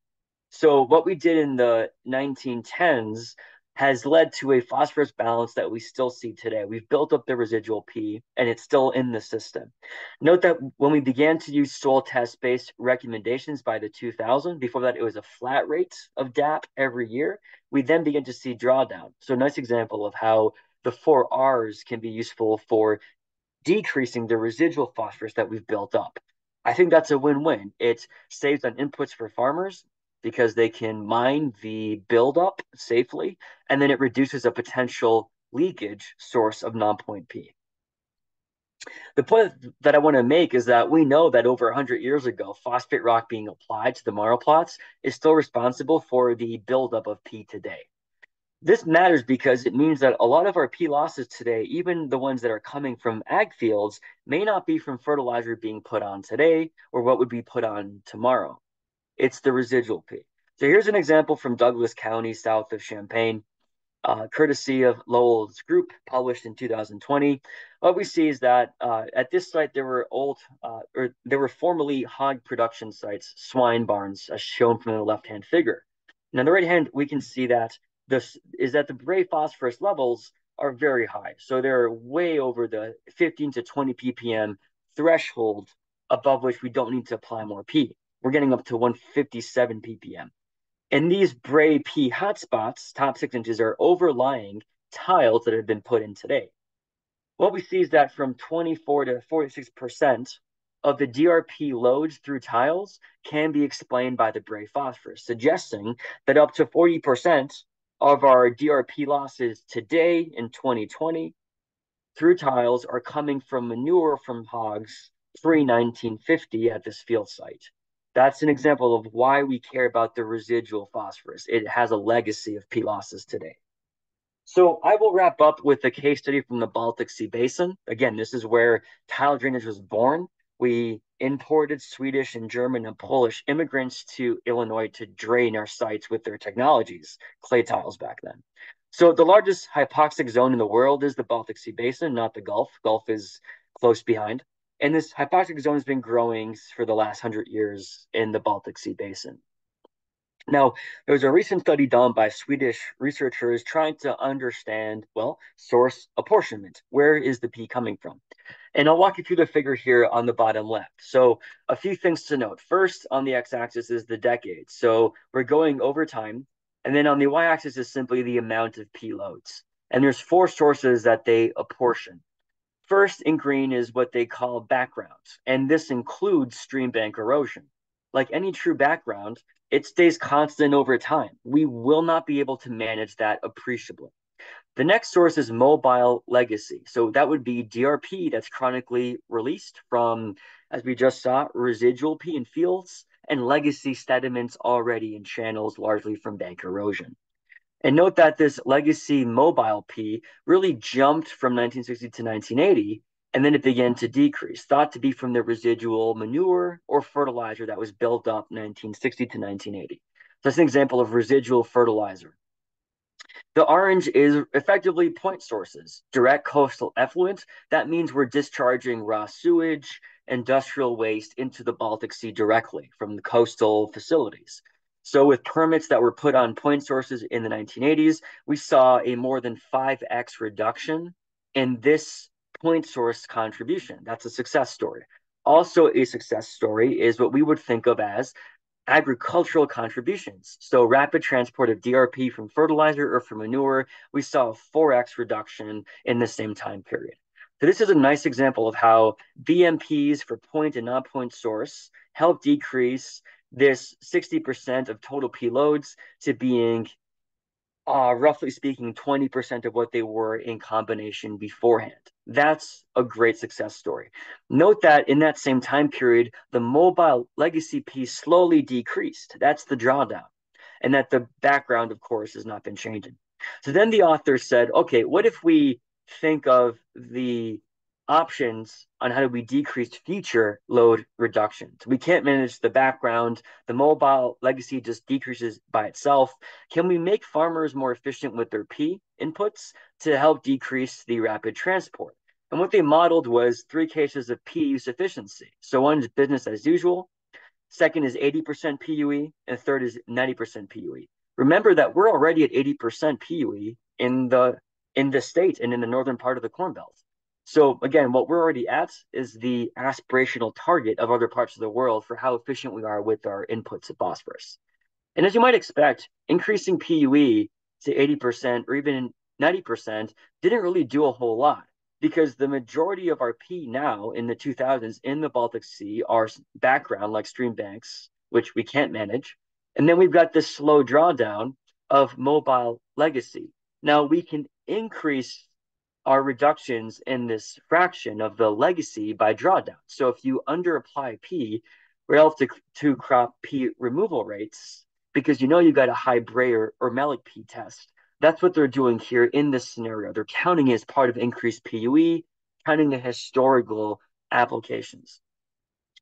So what we did in the 1910s has led to a phosphorus balance that we still see today. We've built up the residual P and it's still in the system. Note that when we began to use soil test based recommendations by the 2000, before that it was a flat rate of DAP every year, we then began to see drawdown. So, a nice example of how the four R's can be useful for decreasing the residual phosphorus that we've built up. I think that's a win win. It saves on inputs for farmers because they can mine the buildup safely, and then it reduces a potential leakage source of non-point P. The point that I want to make is that we know that over 100 years ago, phosphate rock being applied to the Morrow plots is still responsible for the buildup of P today. This matters because it means that a lot of our P losses today, even the ones that are coming from ag fields, may not be from fertilizer being put on today or what would be put on tomorrow it's the residual P. So here's an example from Douglas County, south of Champaign, uh, courtesy of Lowell's group, published in 2020. What we see is that uh, at this site there were old, uh, or there were formerly hog production sites, swine barns, as shown from the left-hand figure. And on the right hand, we can see that this is that the Bray phosphorus levels are very high. So they're way over the 15 to 20 ppm threshold above which we don't need to apply more P we're getting up to 157 ppm. And these Bray P hotspots, top six inches, are overlying tiles that have been put in today. What we see is that from 24 to 46% of the DRP loads through tiles can be explained by the Bray phosphorus, suggesting that up to 40% of our DRP losses today in 2020 through tiles are coming from manure from hogs pre 1950 at this field site that's an example of why we care about the residual phosphorus. It has a legacy of P losses today. So I will wrap up with a case study from the Baltic Sea Basin. Again, this is where tile drainage was born. We imported Swedish and German and Polish immigrants to Illinois to drain our sites with their technologies, clay tiles back then. So the largest hypoxic zone in the world is the Baltic Sea Basin, not the Gulf. Gulf is close behind. And this hypoxic zone has been growing for the last hundred years in the Baltic Sea basin. Now, there was a recent study done by Swedish researchers trying to understand, well, source apportionment. Where is the P coming from? And I'll walk you through the figure here on the bottom left. So, a few things to note. First, on the x axis is the decade. So, we're going over time. And then on the y axis is simply the amount of P loads. And there's four sources that they apportion. First in green is what they call backgrounds, and this includes stream bank erosion. Like any true background, it stays constant over time. We will not be able to manage that appreciably. The next source is mobile legacy. So that would be DRP that's chronically released from, as we just saw, residual P in fields and legacy sediments already in channels, largely from bank erosion. And note that this legacy mobile P really jumped from 1960 to 1980, and then it began to decrease, thought to be from the residual manure or fertilizer that was built up 1960 to 1980. That's an example of residual fertilizer. The orange is effectively point sources, direct coastal effluent. That means we're discharging raw sewage, industrial waste into the Baltic Sea directly from the coastal facilities. So, with permits that were put on point sources in the 1980s, we saw a more than 5x reduction in this point source contribution. That's a success story. Also, a success story is what we would think of as agricultural contributions. So, rapid transport of DRP from fertilizer or from manure, we saw a 4x reduction in the same time period. So, this is a nice example of how BMPs for point and non point source help decrease this 60% of total P loads to being, uh, roughly speaking, 20% of what they were in combination beforehand. That's a great success story. Note that in that same time period, the mobile legacy P slowly decreased. That's the drawdown. And that the background, of course, has not been changing. So then the author said, okay, what if we think of the options on how do we decrease future load reductions. We can't manage the background. The mobile legacy just decreases by itself. Can we make farmers more efficient with their P inputs to help decrease the rapid transport? And what they modeled was three cases of P sufficiency. So one is business as usual, second is 80% PUE, and third is 90% PUE. Remember that we're already at 80% PUE in the in the state and in the northern part of the Corn Belt. So again, what we're already at is the aspirational target of other parts of the world for how efficient we are with our inputs of phosphorus. And as you might expect, increasing PUE to 80% or even 90% didn't really do a whole lot because the majority of our P now in the 2000s in the Baltic Sea are background like stream banks, which we can't manage. And then we've got this slow drawdown of mobile legacy. Now we can increase our reductions in this fraction of the legacy by drawdown. So if you underapply P relative to, to crop P removal rates, because you know you got a high Brayer or Melick P test, that's what they're doing here in this scenario. They're counting as part of increased PUE, counting the historical applications.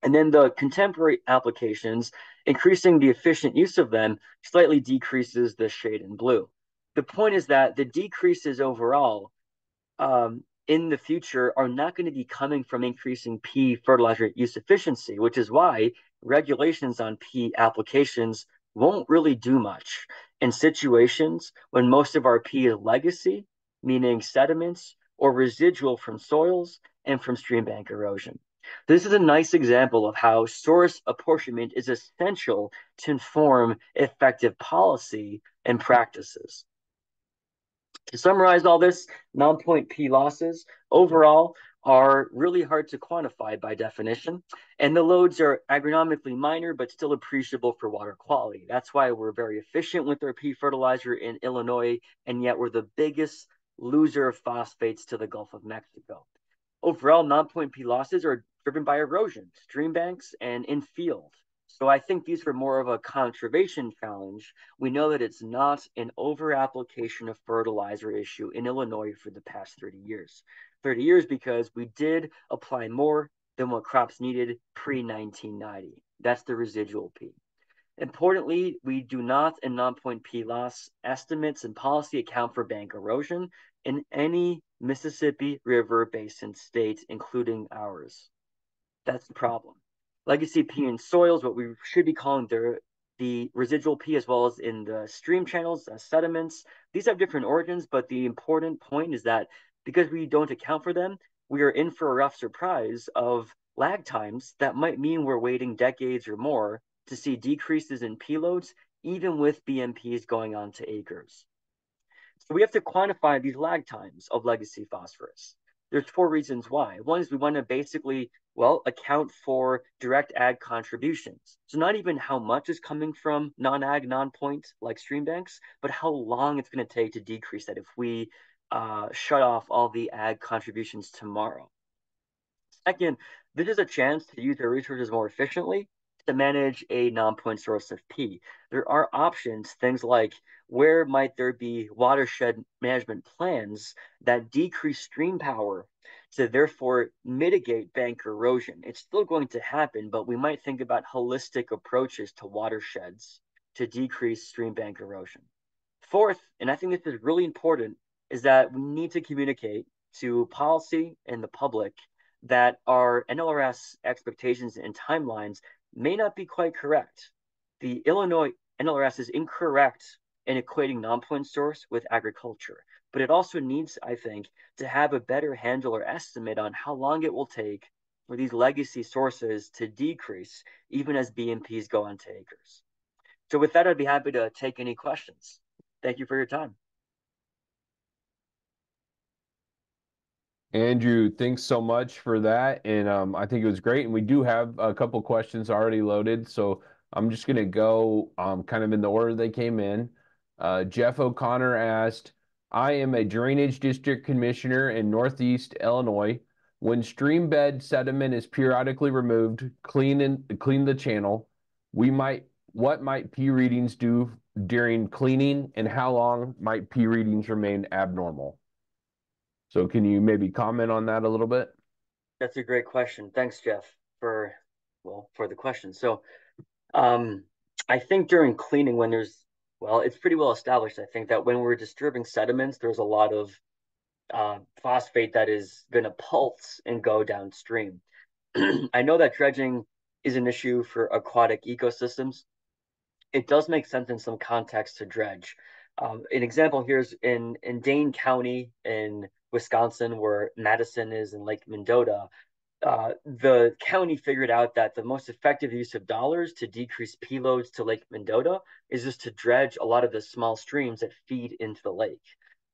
And then the contemporary applications, increasing the efficient use of them slightly decreases the shade in blue. The point is that the decreases overall um, in the future are not going to be coming from increasing P fertilizer use efficiency, which is why regulations on P applications won't really do much in situations when most of our P is legacy, meaning sediments or residual from soils and from stream bank erosion. This is a nice example of how source apportionment is essential to inform effective policy and practices. To summarize all this, non-point P losses overall are really hard to quantify by definition, and the loads are agronomically minor but still appreciable for water quality. That's why we're very efficient with our P fertilizer in Illinois, and yet we're the biggest loser of phosphates to the Gulf of Mexico. Overall, non-point P losses are driven by erosion, stream banks, and in field. So I think these were more of a conservation challenge. We know that it's not an over application of fertilizer issue in Illinois for the past 30 years. 30 years because we did apply more than what crops needed pre 1990. That's the residual P. Importantly, we do not in non-point P loss estimates and policy account for bank erosion in any Mississippi River Basin state, including ours. That's the problem legacy P in soils, what we should be calling the, the residual P as well as in the stream channels, uh, sediments. These have different origins, but the important point is that because we don't account for them, we are in for a rough surprise of lag times that might mean we're waiting decades or more to see decreases in P loads, even with BMPs going on to acres. So we have to quantify these lag times of legacy phosphorus there's four reasons why. One is we want to basically, well, account for direct ag contributions. So not even how much is coming from non-ag, non-point like stream banks, but how long it's going to take to decrease that if we uh, shut off all the ag contributions tomorrow. Second, this is a chance to use our resources more efficiently to manage a non-point source of P. There are options, things like where might there be watershed management plans that decrease stream power to therefore mitigate bank erosion? It's still going to happen, but we might think about holistic approaches to watersheds to decrease stream bank erosion. Fourth, and I think this is really important, is that we need to communicate to policy and the public that our NLRS expectations and timelines may not be quite correct. The Illinois NLRS is incorrect in equating non-point source with agriculture, but it also needs, I think, to have a better handle or estimate on how long it will take for these legacy sources to decrease, even as BMPs go onto acres. So with that, I'd be happy to take any questions. Thank you for your time. Andrew, thanks so much for that. And um, I think it was great. And we do have a couple questions already loaded. So I'm just going to go um, kind of in the order they came in. Uh, Jeff O'Connor asked, I am a drainage district commissioner in Northeast Illinois. When stream bed sediment is periodically removed, clean and clean the channel. We might what might P readings do during cleaning and how long might P readings remain abnormal? So can you maybe comment on that a little bit? That's a great question. Thanks, Jeff, for well for the question. So, um, I think during cleaning, when there's well, it's pretty well established. I think that when we're disturbing sediments, there's a lot of uh, phosphate that is going to pulse and go downstream. I know that dredging is an issue for aquatic ecosystems. It does make sense in some context to dredge. Um, an example here is in, in Dane County in Wisconsin, where Madison is in Lake Mendota. Uh, the county figured out that the most effective use of dollars to decrease P loads to Lake Mendota is just to dredge a lot of the small streams that feed into the lake.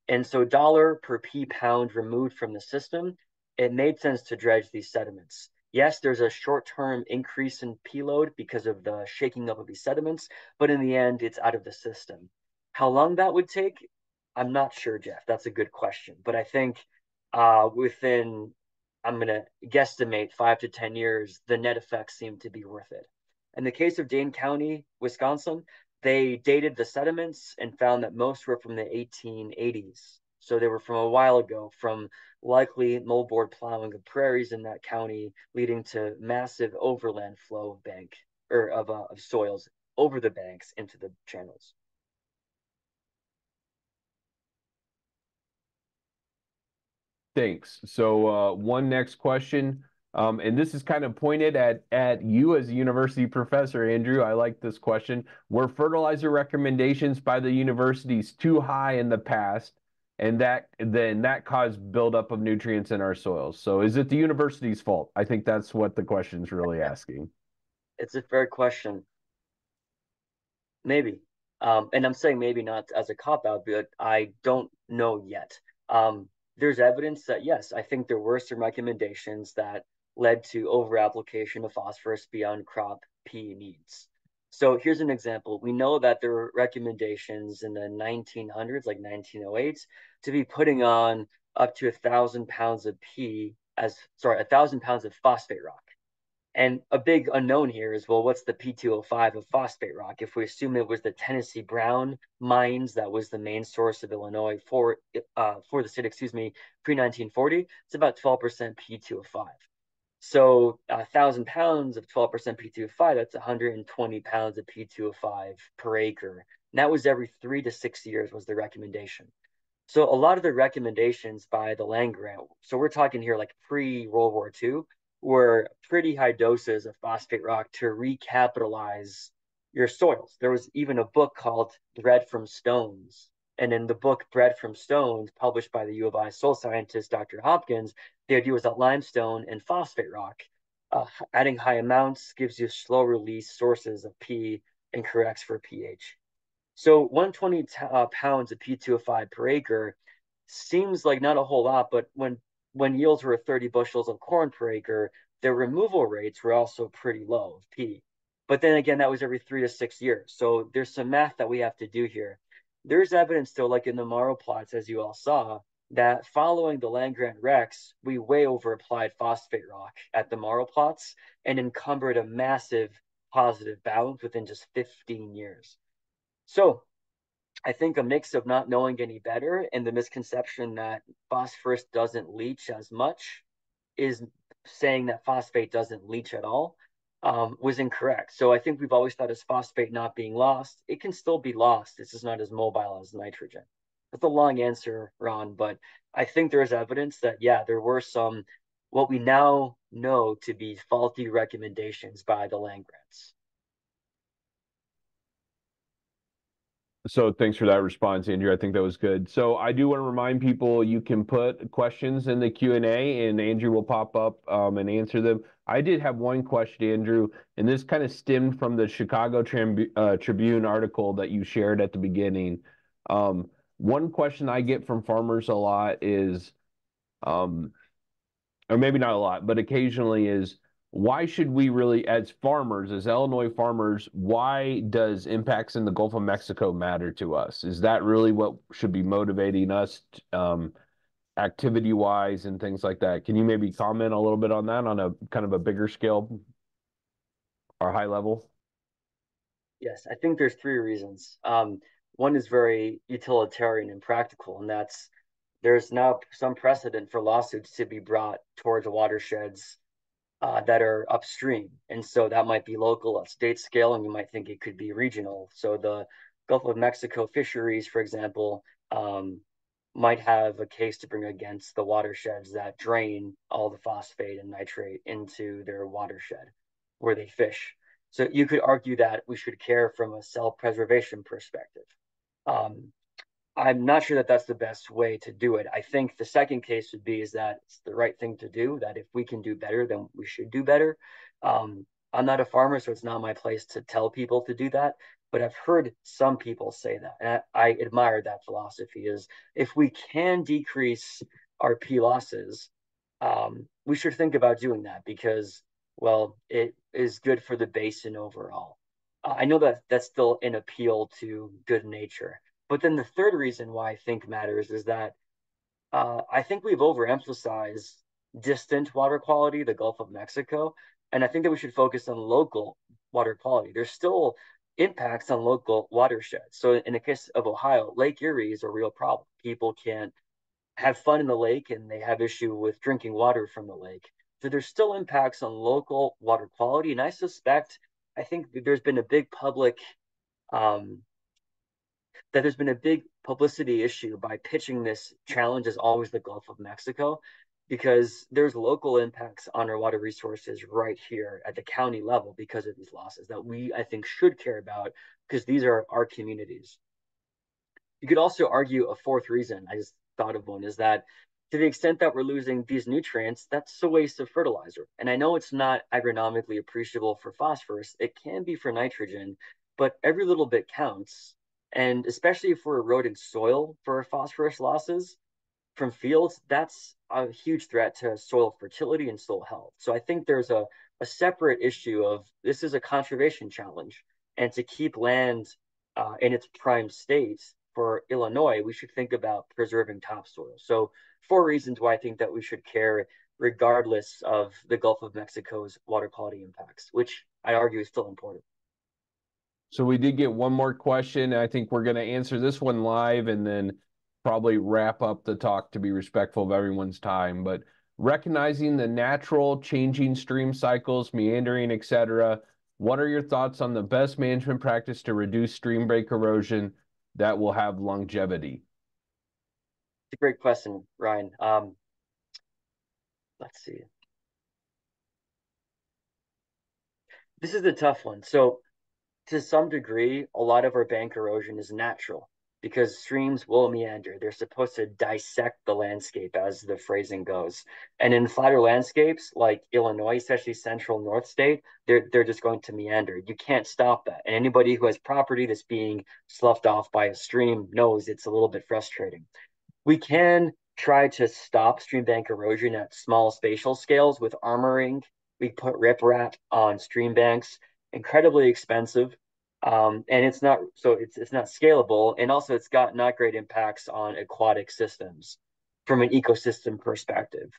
And so, dollar per P pound removed from the system, it made sense to dredge these sediments. Yes, there's a short term increase in P load because of the shaking up of these sediments, but in the end, it's out of the system. How long that would take, I'm not sure, Jeff. That's a good question. But I think uh, within, I'm going to guesstimate five to 10 years, the net effects seem to be worth it. In the case of Dane County, Wisconsin, they dated the sediments and found that most were from the 1880s. So they were from a while ago, from likely moldboard plowing of prairies in that county, leading to massive overland flow of bank or of, uh, of soils over the banks into the channels. Thanks. So uh, one next question. Um, and this is kind of pointed at at you as a university professor, Andrew. I like this question. Were fertilizer recommendations by the universities too high in the past, and that then that caused buildup of nutrients in our soils? So is it the university's fault? I think that's what the question's really asking. It's a fair question. Maybe. Um, and I'm saying maybe not as a cop out, but I don't know yet. Um, there's evidence that yes, I think there were some recommendations that led to over application of phosphorus beyond crop P needs. So here's an example. We know that there were recommendations in the 1900s, like 1908, to be putting on up to a thousand pounds of P as sorry, a thousand pounds of phosphate rock. And a big unknown here is well, what's the P2O5 of phosphate rock? If we assume it was the Tennessee Brown mines that was the main source of Illinois for uh, for the state, excuse me, pre 1940, it's about 12% P2O5. So a thousand pounds of 12% P2O5, that's 120 pounds of P2O5 per acre. And that was every three to six years was the recommendation. So a lot of the recommendations by the land grant, so we're talking here like pre World War II, were pretty high doses of phosphate rock to recapitalize your soils. There was even a book called Bread from Stones and in the book Bread from Stones, published by the U of I soil scientist Dr. Hopkins, the idea was that limestone and phosphate rock, uh, adding high amounts gives you slow release sources of P and corrects for pH. So 120 uh, pounds of P2O5 per acre seems like not a whole lot, but when when yields were 30 bushels of corn per acre, their removal rates were also pretty low of P. But then again, that was every three to six years. So there's some math that we have to do here there's evidence still, like in the Morrow plots, as you all saw, that following the land grant recs, we way over applied phosphate rock at the Morrow plots and encumbered a massive positive balance within just 15 years. So I think a mix of not knowing any better and the misconception that phosphorus doesn't leach as much is saying that phosphate doesn't leach at all um, was incorrect. So I think we've always thought as phosphate not being lost, it can still be lost. It's just not as mobile as nitrogen. That's a long answer, Ron, but I think there is evidence that, yeah, there were some, what we now know to be faulty recommendations by the land grants. So thanks for that response, Andrew. I think that was good. So I do want to remind people you can put questions in the Q&A and Andrew will pop up um, and answer them. I did have one question, Andrew, and this kind of stemmed from the Chicago uh, Tribune article that you shared at the beginning. Um, one question I get from farmers a lot is, um, or maybe not a lot, but occasionally is, why should we really, as farmers, as Illinois farmers, why does impacts in the Gulf of Mexico matter to us? Is that really what should be motivating us um, activity wise and things like that? Can you maybe comment a little bit on that on a kind of a bigger scale or high level? Yes, I think there's three reasons. Um, one is very utilitarian and practical, and that's there's now some precedent for lawsuits to be brought towards watersheds uh, that are upstream. And so that might be local at state scale, and you might think it could be regional. So the Gulf of Mexico fisheries, for example, um, might have a case to bring against the watersheds that drain all the phosphate and nitrate into their watershed where they fish. So you could argue that we should care from a self-preservation perspective. Um, I'm not sure that that's the best way to do it. I think the second case would be is that it's the right thing to do. That if we can do better, then we should do better. Um, I'm not a farmer, so it's not my place to tell people to do that. But I've heard some people say that, and I, I admire that philosophy. Is if we can decrease our P losses, um, we should think about doing that because, well, it is good for the basin overall. Uh, I know that that's still an appeal to good nature but then the third reason why I think matters is that uh, I think we've overemphasized distant water quality, the Gulf of Mexico, and I think that we should focus on local water quality. There's still impacts on local watersheds. So in the case of Ohio, Lake Erie is a real problem. People can't have fun in the lake and they have issue with drinking water from the lake. So there's still impacts on local water quality. And I suspect, I think there's been a big public um, that there's been a big publicity issue by pitching this challenge as always the Gulf of Mexico, because there's local impacts on our water resources right here at the county level because of these losses that we, I think, should care about because these are our communities. You could also argue a fourth reason, I just thought of one, is that to the extent that we're losing these nutrients, that's a waste of fertilizer. And I know it's not agronomically appreciable for phosphorus, it can be for nitrogen, but every little bit counts. And especially if we're eroding soil for phosphorus losses from fields, that's a huge threat to soil fertility and soil health. So I think there's a, a separate issue of this is a conservation challenge. And to keep land uh, in its prime state for Illinois, we should think about preserving topsoil. So four reasons why I think that we should care regardless of the Gulf of Mexico's water quality impacts, which I argue is still important. So we did get one more question. I think we're going to answer this one live and then probably wrap up the talk to be respectful of everyone's time. But recognizing the natural changing stream cycles, meandering, etc., what are your thoughts on the best management practice to reduce stream bank erosion that will have longevity? It's a great question, Ryan. Um, let's see. This is a tough one. So to some degree, a lot of our bank erosion is natural because streams will meander. They're supposed to dissect the landscape, as the phrasing goes. And in flatter landscapes like Illinois, especially central North State, they're they're just going to meander. You can't stop that. And anybody who has property that's being sloughed off by a stream knows it's a little bit frustrating. We can try to stop stream bank erosion at small spatial scales with armoring. We put riprap on stream banks incredibly expensive. Um, and it's not so it's it's not scalable, and also it's got not great impacts on aquatic systems from an ecosystem perspective.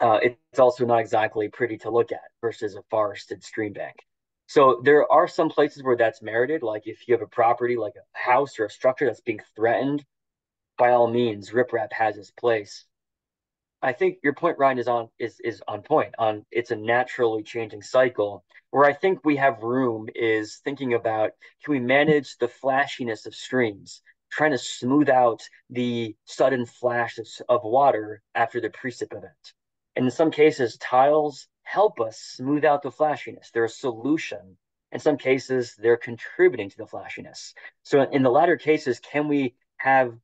Uh, it's also not exactly pretty to look at versus a forested stream bank. So there are some places where that's merited, like if you have a property like a house or a structure that's being threatened, by all means, riprap has its place. I think your point, Ryan, is on is is on point. On it's a naturally changing cycle. Where I think we have room is thinking about can we manage the flashiness of streams, trying to smooth out the sudden flashes of water after the precip event. And in some cases, tiles help us smooth out the flashiness. They're a solution. In some cases, they're contributing to the flashiness. So in the latter cases, can we have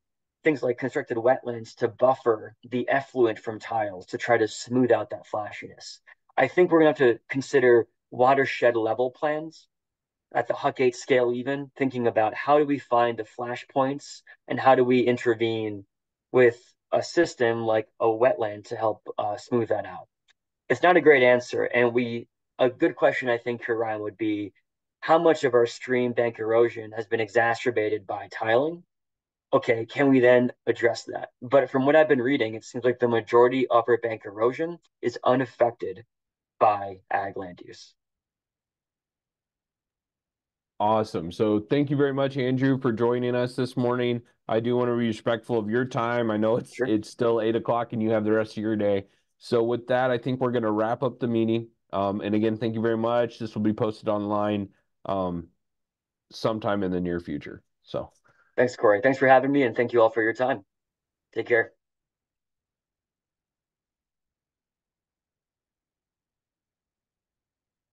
things like constructed wetlands to buffer the effluent from tiles to try to smooth out that flashiness. I think we're going to have to consider watershed level plans at the HUC-8 scale, even thinking about how do we find the flash points and how do we intervene with a system like a wetland to help uh, smooth that out. It's not a great answer, and we a good question I think here, Ryan, would be how much of our stream bank erosion has been exacerbated by tiling okay, can we then address that? But from what I've been reading, it seems like the majority of our bank erosion is unaffected by ag land use. Awesome. So thank you very much, Andrew, for joining us this morning. I do want to be respectful of your time. I know it's sure. it's still eight o'clock and you have the rest of your day. So with that, I think we're going to wrap up the meeting. Um, and again, thank you very much. This will be posted online um, sometime in the near future. So. Thanks, Corey. Thanks for having me, and thank you all for your time. Take care.